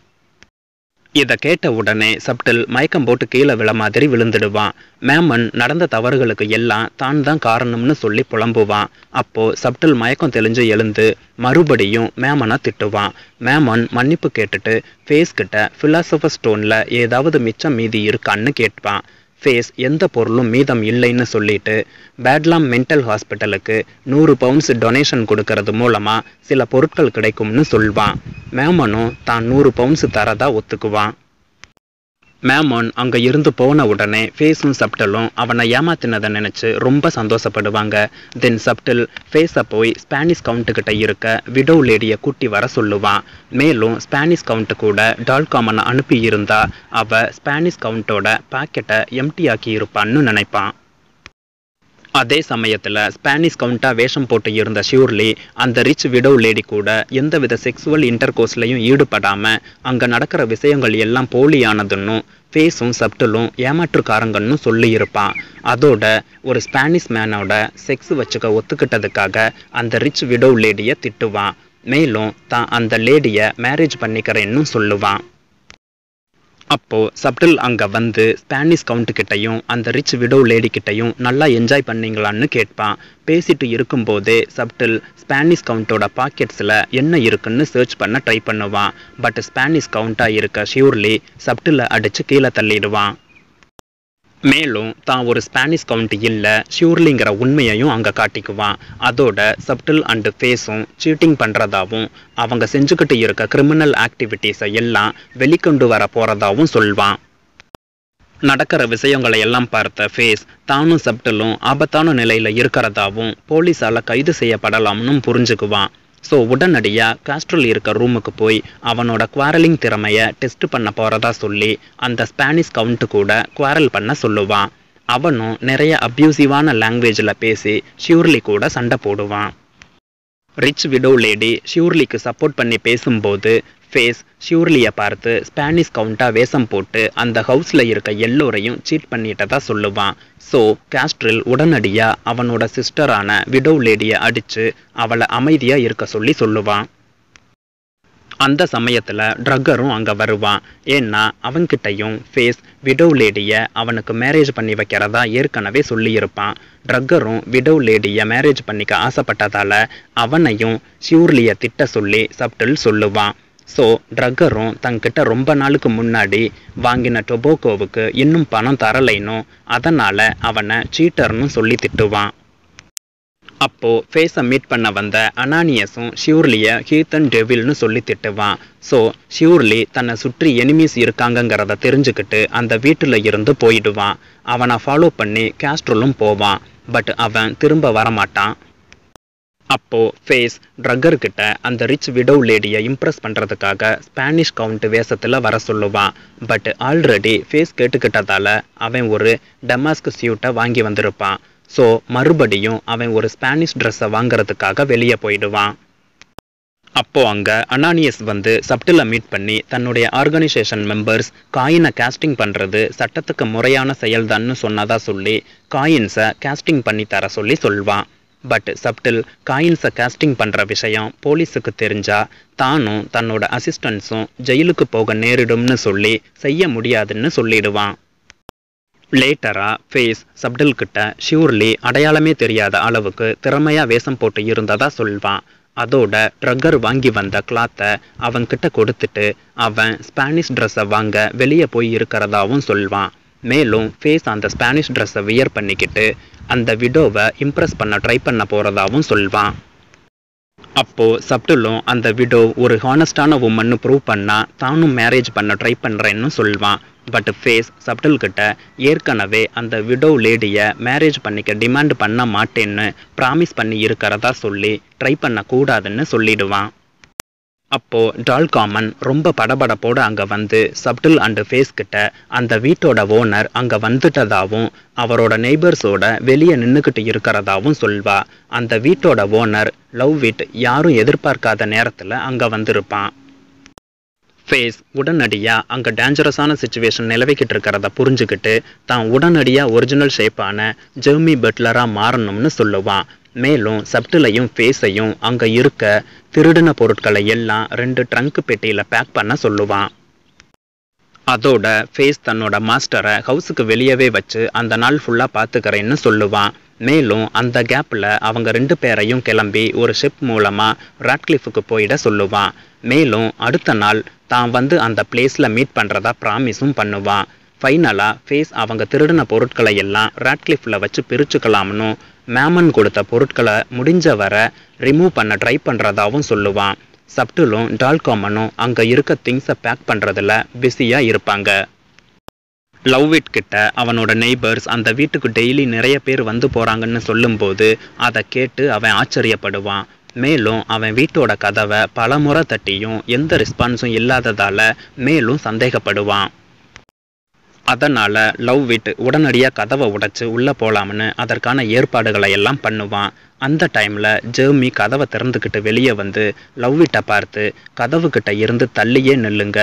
[SPEAKER 1] இதை கேட்ட உடனே சப்டில் மயக்கம் போட்டு கீழே விழ மாதிரி விழுந்துடுவான். மேமன் நடந்த தவறுகளுக்கு எல்லாம் தான் தான் காரணம்னு சொல்லி புலம்புவான். அப்போ சப்டில் மயக்கம் தெளிஞ்சு எழுந்து மறுபடியும் மேமனை திட்டுவான். மேமன் மன்னிப்பு கேட்டுட்டு ஃபேஸ் கிட்ட ஃபிலாசபர் ஸ்டோன்ல ஏதாவது மிச்சம் மீதி இருக்கான்னு கேட்பான். ஃபேஸ் எந்த பொருளும் மீதம் இல்லைன்னு சொல்லிட்டு பேட்லாம் மென்டல் ஹாஸ்பிட்டலுக்கு நூறு பவுண்ட்ஸ் டொனேஷன் கொடுக்கறது மூலமாக சில பொருட்கள் கிடைக்கும்னு சொல்வான். மேமனும் தான் நூறு பவுண்ட்ஸ் தரதா ஒத்துக்குவான். மேமோன் அங்கே இருந்து போன உடனே ஃபேஸும் சப்டலும் அவனை ஏமாத்தினதை நினச்சி ரொம்ப சந்தோஷப்படுவாங்க. தென் சப்டில் ஃபேஸை போய் ஸ்பானிஷ் கவுண்ட்டுக்கிட்ட இருக்க விடோ லேடியை கூட்டி வர சொல்லுவான். மேலும் ஸ்பானிஷ் கவுண்ட்டு கூட டால் காமனை அனுப்பி ஸ்பானிஷ் கவுண்டோட பாக்கெட்டை எம்டி ஆக்கி இருப்பான்னு நினைப்பான். அதே சமயத்தில் ஸ்பானிஷ் கவுண்டாக வேஷம் போட்டு இருந்த ஷியூர்லி அந்த ரிச் விடோ லேடி கூட எந்தவித செக்ஸுவல் இன்டர்கோர்ஸ்லையும் ஈடுபடாமல் அங்கே நடக்கிற விஷயங்கள் எல்லாம் போலியானதுன்னும் ஃபேஸும் சப்டிலும் ஏமாற்றுக்காரங்கன்னு சொல்லியிருப்பான் அதோட ஒரு ஸ்பானிஷ் மேனோட செக்ஸ் வச்சுக்க ஒத்துக்கிட்டதுக்காக அந்த ரிச் விடோ லேடியை திட்டுவான் மேலும் தான் அந்த லேடியை மேரேஜ் பண்ணிக்கிறேன்னு சொல்லுவான் அப்போ சப்டில் அங்க வந்து ஸ்பானிஷ் கவுண்ட் கிட்டையும் அந்த ரிச் விடோ லேடி கிட்டையும் நல்லா என்ஜாய் பண்ணீங்களான்னு கேட்பான் பேசிட்டு இருக்கும்போதே சப்டில் ஸ்பானிஷ் கவுண்டோட பாக்கெட்ஸில் என்ன இருக்குன்னு சர்ச் பண்ண ட்ரை பண்ணுவான் பட் ஸ்பானிஷ் கவுண்டாக இருக்க ஷியூர்லி சப்டில் அடிச்சு கீழே தள்ளிடுவான் மேலும் தான் ஒரு ஸ்பானிஷ் கவுண்ட் இல்லை ஷியூர்லிங்கிற உண்மையையும் அங்கே காட்டிக்குவான். அதோட சப்டில் அண்டு ஃபேஸும் சீட்டிங் பண்ணுறதாவும் அவங்க செஞ்சுக்கிட்டு இருக்க கிரிமினல் ஆக்டிவிட்டீஸை எல்லாம் வெளிக்கொண்டு வர போகிறதாவும் சொல்வான். நடக்கிற விஷயங்களை எல்லாம் பார்த்த ஃபேஸ் தானும் சப்டிலும் ஆபத்தான நிலையில் இருக்கிறதாவும் போலீஸால் கைது செய்யப்படலாம்னு புரிஞ்சுக்குவான். ஸோ உடனடியாக காஸ்ட்ரல் இருக்க ரூமுக்கு போய் அவனோட குவாரலிங் திறமையை டெஸ்ட் பண்ண போகிறதா சொல்லி அந்த ஸ்பானிஷ் கவுண்ட்டு கூட குவாரல் பண்ண சொல்லுவான். அவனும் நிறைய அப்யூசிவான லாங்குவேஜில் பேசி ஷியூர்லி கூட சண்டை போடுவான். ரிச் விடோ லேடி ஷியூர்லிக்கு சப்போர்ட் பண்ணி பேசும்போது ஃபேஸ் ஷியூர்லியை பார்த்து ஸ்பானிஷ் கவுண்டா வேஷம் போட்டு அந்த ஹவுஸில் இருக்க எல்லோரையும் சீட் பண்ணிட்டதா சொல்லுவான். ஸோ கேஸ்ட்ரில் உடனடியாக அவனோட சிஸ்டரான விடோ லேடியை அடித்து அவளை அமைதியாக இருக்க சொல்லி சொல்லுவான். அந்த சமயத்தில் ட்ரக்கரும் அங்கே வருவான். ஏன்னா அவன்கிட்டையும் ஃபேஸ் விடோ லேடியை அவனுக்கு மேரேஜ் பண்ணி வைக்கிறதா ஏற்கனவே சொல்லியிருப்பான். ட்ரக்கரும் விடோ லேடியை மேரேஜ் பண்ணிக்க ஆசைப்பட்டதால அவனையும் ஷியூர்லியை திட்ட சொல்லி சப்டில் சொல்லுவான். ஸோ ட்ரக்கரும் தங்கிட்ட ரொம்ப நாளுக்கு முன்னாடி வாங்கின டொபோக்கோவுக்கு இன்னும் பணம் தரலைனும் அதனால் அவனை சீட்டர்னு சொல்லி திட்டுவான். அப்போது ஃபேஸை மீட் பண்ண வந்த அனானியஸும் ஷியூர்லியை ஹீத்தன் டெவில்னு சொல்லி திட்டுவான். ஸோ ஷியூர்லி தன்னை சுற்றி எனிமீஸ் இருக்காங்கங்கிறத தெரிஞ்சுக்கிட்டு அந்த வீட்டில் இருந்து போயிடுவான். அவனை ஃபாலோ பண்ணி கேஸ்ட்ரலும் போவான். பட் அவன் திரும்ப வரமாட்டான். அப்போது ஃபேஸ் ட்ரக்கர்கிட்ட அந்த ரிச் விடோ லேடியை இம்ப்ரெஸ் பண்ணுறதுக்காக ஸ்பானிஷ் கவுண்ட் வேஷத்தில் வர சொல்லுவான். பட் ஆல்ரெடி ஃபேஸ் கேட்டுக்கிட்டதால அவன் ஒரு டெமாஸ்க் சியூட்டை வாங்கி வந்திருப்பான். ஸோ மறுபடியும் அவன் ஒரு ஸ்பானிஷ் ட்ரெஸ்ஸை வாங்குறதுக்காக வெளியே போயிடுவான். அப்போது அங்கே அனானியஸ் வந்து சப்டிலை மீட் பண்ணி தன்னுடைய ஆர்கனைசேஷன் மெம்பர்ஸ் காயினை கேஸ்டிங் பண்ணுறது சட்டத்துக்கு முறையான செயல்தான்னு சொன்னதாக சொல்லி காயின்ஸை கேஸ்டிங் பண்ணி தர சொல்லி சொல்வான். பட் சப்டில் காயின்ஸை காஸ்டிங் பண்ணுற விஷயம் போலீஸுக்கு தெரிஞ்சா தானும் தன்னோட அசிஸ்டன்ஸும் ஜெயிலுக்கு போக நேரிடும்னு சொல்லி செய்ய முடியாதுன்னு சொல்லிடுவான். லேட்டரா ஃபேஸ் சப்டில் கிட்ட ஷியூர்லி அடையாளமே தெரியாத அளவுக்கு திறமையா வேஷம் போட்டு இருந்ததா சொல்வான். அதோட ட்ரக்கர் வாங்கி வந்த கிளாத்தை அவன்கிட்ட கொடுத்துட்டு அவன் ஸ்பானிஷ் ட்ரெஸ்ஸை வாங்க வெளியே போய் இருக்கிறதாவும் சொல்வான். மேலும் ஃபேஸ் அந்த ஸ்பானிஷ் ட்ரெஸ்ஸை வியர் பண்ணிக்கிட்டு அந்த விடோவை இம்ப்ரெஸ் பண்ண ட்ரை பண்ண போகிறதாவும் சொல்வான். அப்போது சப்டிலும் அந்த விடோ ஒரு ஹானஸ்டான உமன்னு ப்ரூவ் பண்ணால் தானும் மேரேஜ் பண்ண ட்ரை பண்ணுறேன்னு சொல்வான். பட் ஃபேஸ் சப்டல்கிட்ட ஏற்கனவே அந்த விடோ லேடியை மேரேஜ் பண்ணிக்க டிமாண்ட் பண்ண மாட்டேன்னு ப்ராமிஸ் பண்ணி இருக்கிறதா சொல்லி ட்ரை பண்ணக்கூடாதுன்னு சொல்லிடுவான். அப்போது டால் காமன் ரொம்ப படபடப்போடு அங்கே வந்து சப்டில் அண்டு ஃபேஸ் கிட்ட அந்த வீட்டோட ஓனர் அங்கே வந்துட்டதாவும் அவரோட நெய்பர்ஸோட வெளியே நின்றுக்கிட்டு இருக்கிறதாவும் சொல்வா. அந்த வீட்டோட ஓனர் லவ் விட் யாரும் எதிர்பார்க்காத நேரத்தில் அங்கே வந்திருப்பான். ஃபேஸ் உடனடியாக அங்கே டேஞ்சரஸான சுச்சுவேஷன் நிலவிக்கிட்டு இருக்கிறத புரிஞ்சுக்கிட்டு தான் உடனடியாக ஒரிஜினல் ஷேப்பான ஜெர்மி பட்லராக மாறணும்னு சொல்லுவான். மேலும் சப்டிலையும் ஃபேஸையும் அங்கே இருக்க திருடின பொருட்களை எல்லாம் ரெண்டு ட்ரங்க் பெட்டியில் பேக் பண்ண சொல்லுவான். அதோட ஃபேஸ் தன்னோட மாஸ்டரை ஹவுஸுக்கு வெளியவே வச்சு அந்த நாள் ஃபுல்லாக பார்த்துக்கிறேன்னு சொல்லுவான். மேலும் அந்த கேப்பில் அவங்க ரெண்டு பேரையும் கிளம்பி ஒரு ஷிப் மூலமாக ராட்கிளிஃபுக்கு போயிட சொல்லுவான். மேலும் அடுத்த நாள் தான் வந்து அந்த பிளேஸில் மீட் பண்ணுறதா ப்ராமிஸும் பண்ணுவான். ஃபைனலாக ஃபேஸ் அவங்க திருடின பொருட்களை எல்லாம் ராட்கிளிஃபில் வச்சு பிரிச்சுக்கலாம்னு மேமன் கொடுத்த பொருட்களை முடிஞ்ச வர ரிமூவ் பண்ண ட்ரை பண்ணுறதாவும் சொல்லுவான். சப்டிலும் டால்காமனும் அங்கே இருக்க திங்ஸை பேக் பண்ணுறதுல பிஸியாக இருப்பாங்க. லவ் இட் கிட்ட அவனோட நெய்பர்ஸ் அந்த வீட்டுக்கு டெய்லி நிறைய பேர் வந்து போகிறாங்கன்னு சொல்லும்போது அதை கேட்டு அவன் ஆச்சரியப்படுவான். மேலும் அவன் வீட்டோட கதவை பலமுறை தட்டியும் எந்த ரெஸ்பான்ஸும் இல்லாததால் மேலும் சந்தேகப்படுவான். அதனால் லவ் விட் உடனடியாக கதவை உடைச்சு உள்ளே போகலாம்னு அதற்கான ஏற்பாடுகளை எல்லாம் பண்ணுவான். அந்த டைமில் ஜெர்மி கதவை திறந்துக்கிட்டு வெளியே வந்து லவ் விட்டை பார்த்து கதவுக்கிட்ட இருந்து தள்ளியே நில்லுங்க.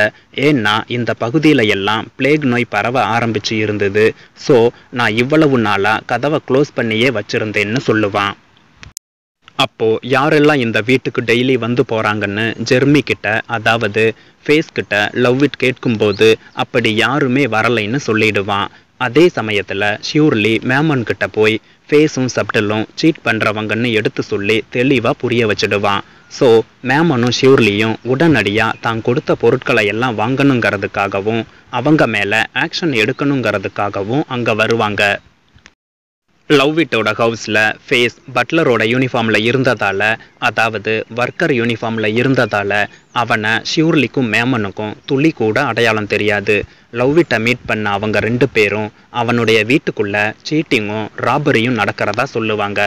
[SPEAKER 1] ஏன்னா இந்த பகுதியில் எல்லாம் பிளேக் நோய் பரவ ஆரம்பிச்சு இருந்தது. ஸோ நான் இவ்வளவு நாளாக கதவை க்ளோஸ் பண்ணியே வச்சுருந்தேன்னு சொல்லுவான். அப்போ யாரெல்லாம் இந்த வீட்டுக்கு டெய்லி வந்து போறாங்கன்னு ஜெர்மி கிட்ட அதாவது ஃபேஸ் கிட்ட லவ் இட் கேட்கும்போது அப்படி யாருமே வரலைன்னு சொல்லிடுவான். அதே சமயத்துல ஷியூர்லி மேமன் கிட்ட போய் ஃபேஸும் சப்டிலும் சீட் பண்றவங்கன்னு எடுத்து சொல்லி தெளிவா புரிய வச்சிடுவான். ஸோ மேமனும் ஷியூர்லியும் உடனடியாக தான் கொடுத்த பொருட்களை எல்லாம் வாங்கணுங்கிறதுக்காகவும் அவங்க மேலே ஆக்ஷன் எடுக்கணுங்கிறதுக்காகவும் அங்கே வருவாங்க. லவ் ஹவுஸில் ஃபேஸ் பட்லரோட யூனிஃபார்மில் இருந்ததால் அதாவது ஒர்க்கர் யூனிஃபார்மில் இருந்ததால் அவனை ஷியூர்லிக்கும் மேமனுக்கும் துளி கூட அடையாளம் தெரியாது. லவ் மீட் பண்ண அவங்க ரெண்டு பேரும் அவனுடைய வீட்டுக்குள்ளே சீட்டிங்கும் ராபரியும் நடக்கிறதா சொல்லுவாங்க.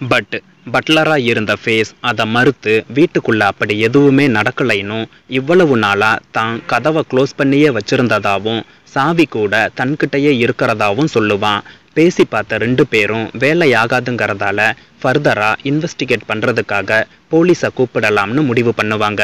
[SPEAKER 1] பட் பட்லராக இருந்த ஃபேஸ் அதை மறுத்து வீட்டுக்குள்ளே அப்படி எதுவுமே நடக்கலைன்னும் இவ்வளவு நாளாக தான் கதவை க்ளோஸ் பண்ணியே வச்சுருந்ததாகவும் சாவி கூட தன்கிட்டயே இருக்கிறதாவும் சொல்லுவான். பேசி பார்த்த ரெண்டு பேரும் வேலையாகாதுங்கிறதால ஃபர்தராக இன்வெஸ்டிகேட் பண்ணுறதுக்காக போலீஸை கூப்பிடலாம்னு முடிவு பண்ணுவாங்க.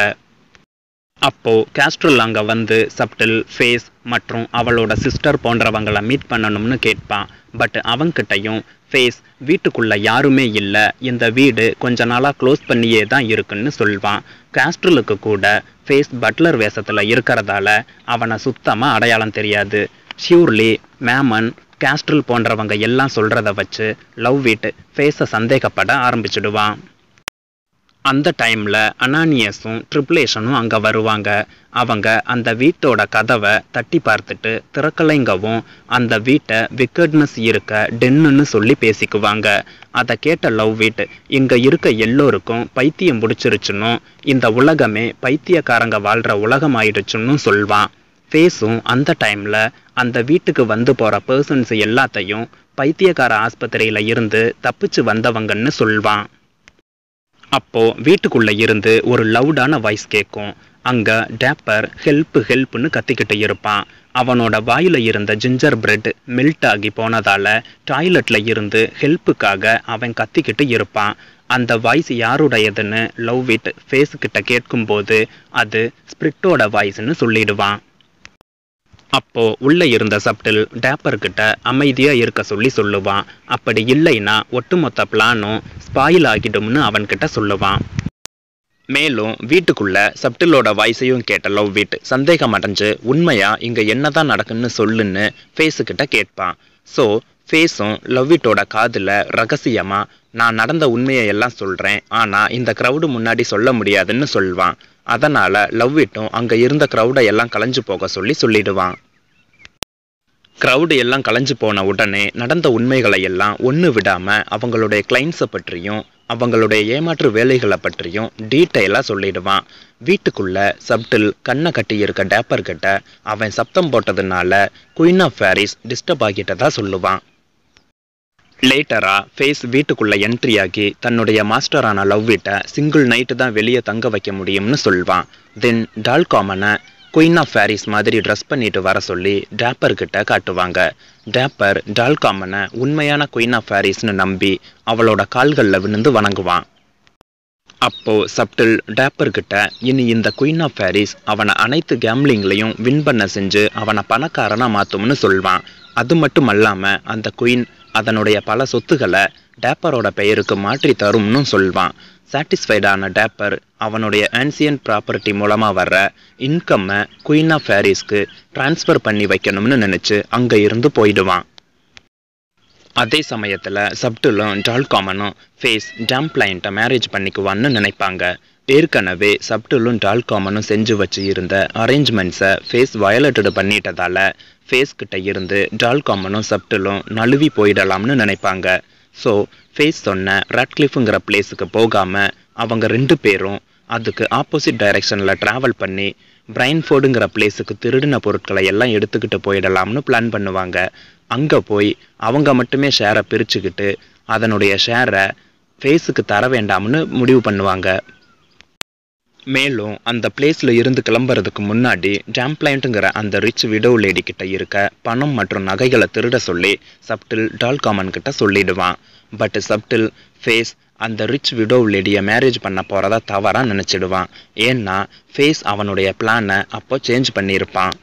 [SPEAKER 1] அப்போது கேஸ்ட்ரல் அங்கே வந்து சப்டில் ஃபேஸ் மற்றும் அவளோட சிஸ்டர் போன்றவங்களை மீட் பண்ணணும்னு கேட்பான். பட் அவங்கிட்டையும் ஃபேஸ் வீட்டுக்குள்ளே யாருமே இல்லை. இந்த வீடு கொஞ்ச நாளாக க்ளோஸ் பண்ணியே தான் இருக்குன்னு சொல்வான். கேஸ்ட்ரலுக்கு கூட ஃபேஸ் பட்லர் வேஷத்தில் இருக்கிறதால அவனை சுத்தமாக அடையாளம் தெரியாது. ஷியூர்லி மேமன் கேஸ்ட்ரல் போன்றவங்க எல்லாம் சொல்கிறத வச்சு லவ் வீட்டு ஃபேஸை சந்தேகப்பட ஆரம்பிச்சிடுவான். அந்த டைமில் அனானியஸும் ட்ரிப்ளேஷனும் அங்கே வருவாங்க. அவங்க அந்த வீட்டோட கதவை தட்டி பார்த்துட்டு திறக்கலைங்கவும் அந்த வீட்டை விக்கட்னஸ் இருக்க டென்னுன்னு சொல்லி பேசிக்குவாங்க. அதை கேட்ட லவ் வீட் இங்கே இருக்க எல்லோருக்கும் பைத்தியம் பிடிச்சிருச்சுன்னும் இந்த உலகமே பைத்தியக்காரங்க வாழ்கிற உலகம் ஆயிடுச்சுன்னு சொல்வான். ஃபேஸும் அந்த டைமில் அந்த வீட்டுக்கு வந்து போகிற பர்சன்ஸ் எல்லாத்தையும் பைத்தியக்கார ஆஸ்பத்திரியில் இருந்து தப்பிச்சு வந்தவங்கன்னு சொல்வான். அப்போது வீட்டுக்குள்ளே இருந்து ஒரு லவுடான வாய்ஸ் கேட்கும் அங்கே டேப்பர் ஹெல்ப் ஹெல்ப்னு கத்திக்கிட்டு இருப்பான். அவனோட வாயில் இருந்த ஜிஞ்சர் பிரெட் மெல்ட் ஆகி போனதால் டாய்லெட்டில் இருந்து ஹெல்ப்புக்காக அவன் கத்திக்கிட்டு இருப்பான். அந்த வாய்ஸ் யாருடையதுன்னு லவ் இட் ஃபேஸுக்கிட்ட கேட்கும்போது அது ஸ்பிரிட்டோட வாய்ஸ்னு சொல்லிடுவான். அப்போ உள்ளே இருந்த சப்டில் டேப்பர்கிட்ட அமைதியாக இருக்க சொல்லி சொல்லுவான். அப்படி இல்லைன்னா ஒட்டுமொத்த பிளானும் ஸ்பாயில் ஆகிடும்னு அவன்கிட்ட சொல்லுவான். மேலும் வீட்டுக்குள்ள சப்டிலோட வாய்ஸையும் கேட்ட லவ் வீட் சந்தேகம் அடைஞ்சு உண்மையா இங்க என்னதான் நடக்குன்னு சொல்லுன்னு ஃபேஸுக்கிட்ட கேட்பான். ஸோ ஃபேஸும் லவ்விட்டோட காதில் ரகசியமாக நான் நடந்த உண்மையை எல்லாம் சொல்கிறேன் ஆனால் இந்த க்ரௌடு முன்னாடி சொல்ல முடியாதுன்னு சொல்வான். அதனால லவ் இட்டும் அங்க இருந்த க்ரௌடை எல்லாம் கலைஞ்சு போக சொல்லி சொல்லிடுவான். க்ரௌடு எல்லாம் கலைஞ்சு போன உடனே நடந்த உண்மைகளை எல்லாம் ஒன்று விடாம அவங்களுடைய கிளைண்ட்ஸை பற்றியும் அவங்களுடைய ஏமாற்று வேலைகளை பற்றியும் டீட்டெயிலாக சொல்லிடுவான். வீட்டுக்குள்ள சப்டில் கண்ணை கட்டி இருக்க அவன் சப்தம் போட்டதுனால குயின் ஆஃப் ஃபேரிஸ் டிஸ்டர்ப் ஆகிட்டதா சொல்லுவான். லேட்டரா ஃபேஸ் வீட்டுக்குள்ள என்ட்ரி ஆகி தன்னுடைய மாஸ்டரான லவ் சிங்கிள் நைட்டு தான் வெளியே தங்க வைக்க முடியும்னு சொல்வான். தென் டால் காமனை குயின் ஆஃப் ஃபேரிஸ் மாதிரி ட்ரெஸ் பண்ணிட்டு வர சொல்லி டேப்பர்கிட்ட காட்டுவாங்க. டேப்பர் டால் காமனை உண்மையான குயின் ஆஃப் ஃபேரிஸ்னு நம்பி அவளோட கால்களில் விழுந்து வணங்குவான். அப்போ சப்டில் டேப்பர்கிட்ட இனி இந்த குயின் ஆஃப் ஃபேரிஸ் அவனை அனைத்து கேம்லிங்லையும் வின் பண்ண செஞ்சு அவனை பணக்காரனாக மாற்றும்னு சொல்வான். அது மட்டும் அல்லாமல் அந்த குயின் அதனுடைய பல சொத்துக்களை டேப்பரோட பெயருக்கு மாற்றி தரும்னு சொல்வான். சாட்டிஸ்ஃபைடான டேப்பர் அவனுடைய ஆன்சியன் ப்ராப்பர்ட்டி மூலமாக வர்ற இன்கம்மை குயின் ஆஃப் ஃபேரிஸ்க்கு ட்ரான்ஸ்ஃபர் பண்ணி வைக்கணும்னு நினச்சி அங்கே இருந்து போயிடுவான். அதே சமயத்தில் சப்டிலும் டால்காமனும் ஃபேஸ் டேம்ப்ளைண்ட்டை மேரேஜ் பண்ணிக்குவான்னு நினைப்பாங்க. ஏற்கனவே சப்டிலும் டால்காமனும் செஞ்சு வச்சு இருந்த அரேஞ்ச்மெண்ட்ஸை ஃபேஸ் வயலட்டோட பண்ணிட்டதால ஃபேஸ் கிட்ட இருந்து டால்காமனும் சப்டிலும் நழுவி போயிடலாம்னு நினைப்பாங்க. ஸோ ஃபேஸ் சொன்ன ராட்க்ளிஃபுங்கிற பிளேஸுக்கு போகாமல் அவங்க ரெண்டு பேரும் அதுக்கு ஆப்போசிட் டைரெக்ஷனில் ட்ராவல் பண்ணி பிரைன்ஃபோர்டுங்கிற பிளேஸுக்கு திருடின பொருட்களை எல்லாம் எடுத்துக்கிட்டு போயிடலாம்னு பிளான் பண்ணுவாங்க. அங்கே போய் அவங்க மட்டுமே ஷேரை பிரிச்சுக்கிட்டு அதனுடைய ஷேரை ஃபேஸுக்கு தர வேண்டாம்னு முடிவு பண்ணுவாங்க. மேலும் அந்த பிளேஸில் இருந்து கிளம்புறதுக்கு முன்னாடி ஜாம்ப்ளைண்ட்டுங்கிற அந்த ரிச் விடோ லேடி கிட்ட இருக்க பணம் மற்றும் நகைகளை திருட சொல்லி சப்டில் டால்காமன் கிட்ட சொல்லிடுவான். பட் சப்டில் ஃபேஸ் அந்த ரிச் விடோ லேடியை மேரேஜ் பண்ண போகிறதா தவறாக நினச்சிடுவான். ஏன்னா ஃபேஸ் அவனுடைய பிளானை அப்போ சேஞ்ச் பண்ணியிருப்பான்.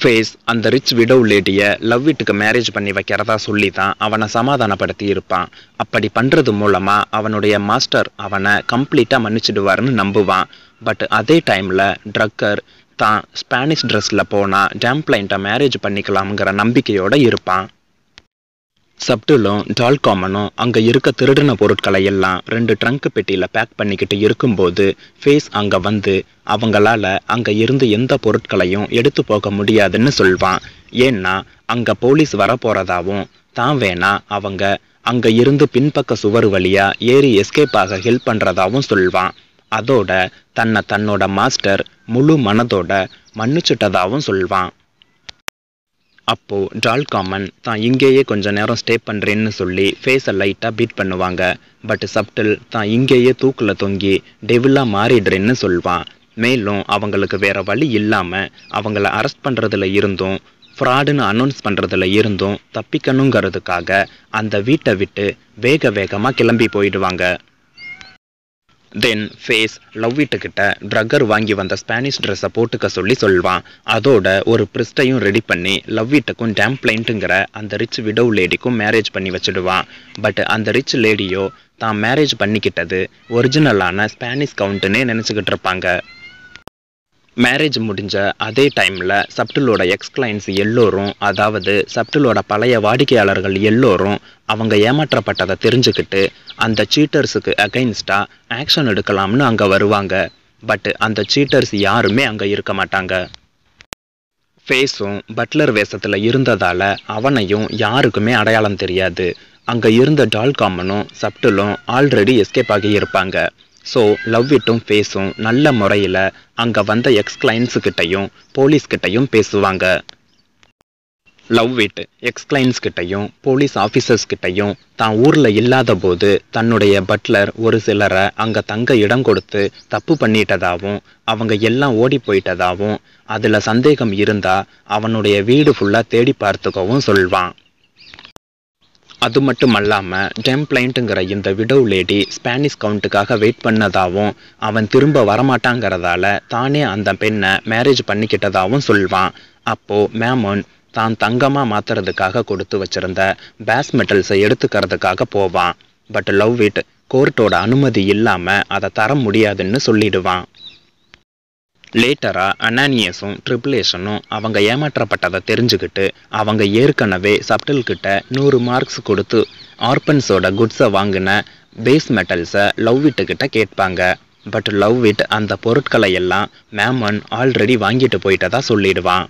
[SPEAKER 1] ஃபேஸ் அந்த ரிச் விடோ லேடியை லவ் வீட்டுக்கு மேரேஜ் பண்ணி வைக்கிறதா சொல்லி தான் அவனை சமாதானப்படுத்தி இருப்பான். அப்படி பண்ணுறது மூலமாக அவனுடைய மாஸ்டர் அவனை கம்ப்ளீட்டாக மன்னிச்சிடுவாருன்னு நம்புவான். பட் அதே டைமில் ட்ரக்கர் தான் ஸ்பானிஷ் ட்ரெஸ்ஸில் போனால் டேம்ப்ளைண்ட்டை மேரேஜ் பண்ணிக்கலாம்ங்கிற நம்பிக்கையோடு இருப்பான். சப்டிலும் டால்காமனும் அங்கே இருக்க திருடின பொருட்களை எல்லாம் ரெண்டு ட்ரங்க் பெட்டியில் பேக் பண்ணிக்கிட்டு இருக்கும்போது ஃபேஸ் அங்கே வந்து அவங்களால அங்கே இருந்து எந்த பொருட்களையும் எடுத்து போக முடியாதுன்னு சொல்வான். ஏன்னா அங்கே போலீஸ் வரப்போகிறதாவும் தான் வேணா அவங்க அங்கே இருந்து பின்பக்க சுவர் வழியாக ஏறி எஸ்கேப் ஆக ஹெல்ப் பண்ணுறதாவும் சொல்வான். அதோட தன்னை தன்னோட மாஸ்டர் முழு மனதோட மன்னிச்சிட்டதாகவும் சொல்வான். அப்போ டால்காமன் தான் இங்கேயே கொஞ்ச நேரம் ஸ்டே பண்ணுறேன்னு சொல்லி ஃபேஸை லைட்டாக பீட் பண்ணுவாங்க. பட் சப்டில் தான் இங்கேயே தூக்கில் தொங்கி டெவிலாக மாறிடுறேன்னு சொல்வான். மேலும் அவங்களுக்கு வேற வழி இல்லாமல் அவங்கள அரெஸ்ட் பண்ணுறதுல இருந்தும் ஃப்ராடுன்னு அனௌன்ஸ் பண்ணுறதுல இருந்தும் தப்பிக்கணுங்கிறதுக்காக அந்த வீட்டை விட்டு வேக வேகமாக கிளம்பி போயிடுவாங்க. தென் ஃபேஸ் லவ் வீட்டுக்கிட்ட ட்ரக்கர் வாங்கி வந்த ஸ்பானிஷ் ட்ரெஸ்ஸை போட்டுக்க சொல்லி சொல்வான். அதோட ஒரு பிரிஸ்டையும் ரெடி பண்ணி லவ் வீட்டுக்கும் டேம்ப்ளைண்ட்டுங்கிற அந்த ரிச் விடோ லேடிக்கும் மேரேஜ் பண்ணி வச்சுடுவான். பட் அந்த ரிச் லேடியோ தான் மேரேஜ் பண்ணிக்கிட்டது ஒரிஜினலான ஸ்பானிஷ் கவுண்ட்டுன்னே நினச்சிக்கிட்டு இருப்பாங்க. மேரேஜ் முடிஞ்ச அதே டைமில் சப்டிலோட எக்ஸ் கிளைண்ட்ஸ் எல்லோரும் அதாவது சப்டிலோட பழைய வாடிக்கையாளர்கள் எல்லோரும் அவங்க ஏமாற்றப்பட்டதை தெரிஞ்சுக்கிட்டு அந்த சீட்டர்ஸுக்கு அகைன்ஸ்டாக ஆக்ஷன் எடுக்கலாம்னு அங்கே வருவாங்க. பட் அந்த சீட்டர்ஸ் யாருமே அங்கே இருக்க மாட்டாங்க. ஃபேஸும் பட்லர் வேஷத்தில் இருந்ததால் அவனையும் யாருக்குமே அடையாளம் தெரியாது. அங்கே இருந்த டால்காமனும் சப்டிலும் ஆல்ரெடி எஸ்கேப் ஆகி இருப்பாங்க. ஸோ லவ் இட்டும் ஃபேஸும் நல்ல முறையில் அங்கே வந்த எக்ஸ் கிளைண்ட்ஸுக்கிட்டையும் போலீஸ்கிட்டையும் பேசுவாங்க. லவ் இட் எக்ஸ்கிளைன்ஸ் கிட்டையும் போலீஸ் ஆஃபீஸர்ஸ்கிட்டையும் தான் ஊரில் இல்லாத போது தன்னுடைய பட்லர் ஒரு சிலரை அங்கே தங்க இடம் கொடுத்து தப்பு பண்ணிட்டதாகவும் அவங்க எல்லாம் ஓடி போயிட்டதாகவும் அதில் சந்தேகம் இருந்தால் அவனுடைய வீடு ஃபுல்லாக தேடி பார்த்துக்கவும் சொல்வான். அது மட்டும் அல்லாமல் டெம்ப்ளைண்ட்டுங்கிற இந்த விடோ லேடி ஸ்பானிஷ் கவுண்ட்டுக்காக வெயிட் பண்ணதாகவும் அவன் திரும்ப வரமாட்டாங்கிறதால தானே அந்த பெண்ணை மேரேஜ் பண்ணிக்கிட்டதாகவும் சொல்வான். அப்போது மேமோன் தான் தங்கமாக மாற்றுறதுக்காக கொடுத்து வச்சிருந்த பேஸ் மெட்டல்ஸை எடுத்துக்கிறதுக்காக போவான். பட் லவ் இட் கோர்ட்டோட அனுமதி இல்லாமல் அதை தர முடியாதுன்னு சொல்லிடுவான். லேட்டராக அனானியஸும் ட்ரிபிளேஷனும் அவங்க ஏமாற்றப்பட்டதை தெரிஞ்சுக்கிட்டு அவங்க ஏற்கனவே சப்டில் கிட்ட நூறு மார்க்ஸ் கொடுத்து ஆர்பன்ஸோட குட்ஸை வாங்கின பேஸ் மெட்டல்ஸை லவ் விட்டுக்கிட்ட கேட்பாங்க. பட் லவ் விட் அந்த பொருட்களை எல்லாம் மேமன் ஆல்ரெடி வாங்கிட்டு போயிட்டதா சொல்லிடுவான்.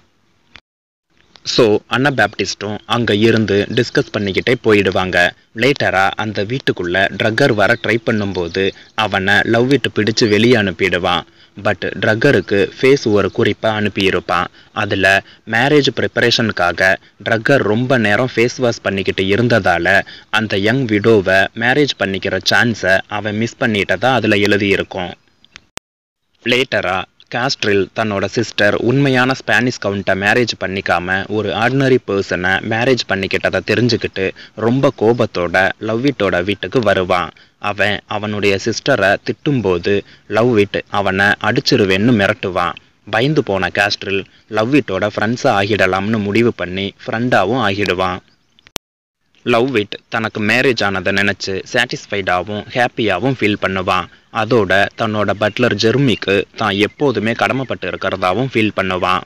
[SPEAKER 1] ஸோ அன்னபேப்டிஸ்ட்டும் அங்கே இருந்து டிஸ்கஸ் பண்ணிக்கிட்டே போயிடுவாங்க. லேட்டராக அந்த வீட்டுக்குள்ளே ட்ரக்கர் வர ட்ரை பண்ணும்போது அவனை லவ் விட்டு பிடிச்சு வெளியே அனுப்பிடுவான். பட் ட்ரக்கருக்கு ஃபேஸ் ஒரு குறிப்பாக அனுப்பியிருப்பான் அதில் மேரேஜ் ப்ரிப்பரேஷனுக்காக ட்ரக்கர் ரொம்ப நேரம் ஃபேஸ் வாஷ் பண்ணிக்கிட்டு இருந்ததால் அந்த யங் விடோவை மேரேஜ் பண்ணிக்கிற சான்ஸை அவன் மிஸ் பண்ணிட்டதா அதில் எழுதியிருக்கும். லேட்டராக காஸ்ட்ரில் தன்னோட சிஸ்டர் உண்மையான ஸ்பானிஷ் கவுண்ட்டை மேரேஜ் பண்ணிக்காம ஒரு ஆர்டினரி பர்சனை மேரேஜ் பண்ணிக்கிட்டதை தெரிஞ்சுக்கிட்டு ரொம்ப கோபத்தோட லவ்விட்டோட வீட்டுக்கு வருவான். அவன் அவனுடைய சிஸ்டரை திட்டும்போது லவ்விட் அவனை அடிச்சிருவேன்னு மிரட்டுவான். பயந்து போன காஸ்ட்ரில் லவ்விட்டோட ஃப்ரெண்ட்ஸாக ஆகிடலாம்னு முடிவு பண்ணி ஃப்ரெண்டாகவும் ஆகிடுவான். லவ் இட் தனக்கு மேரேஜ் ஆனதை நினச்சி சாட்டிஸ்ஃபைடாகவும் ஹாப்பியாகவும் ஃபீல் பண்ணுவான். அதோட தன்னோட பட்லர் ஜெர்மிக்கு தான் எப்போதுமே கடமைப்பட்டு இருக்கிறதாவும் ஃபீல் பண்ணுவான்.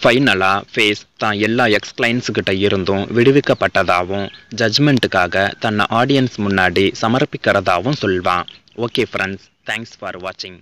[SPEAKER 1] ஃபைனலாக ஃபேஸ் தான் எல்லா எக்ஸ் கிளைண்ட்ஸுக்கிட்ட இருந்தும் விடுவிக்கப்பட்டதாகவும் ஜட்ஜ்மெண்ட்டுக்காக தன்னை ஆடியன்ஸ் முன்னாடி சமர்ப்பிக்கிறதாகவும் சொல்வான். ஓகே ஃப்ரெண்ட்ஸ் தேங்க்ஸ் ஃபார் வாட்சிங்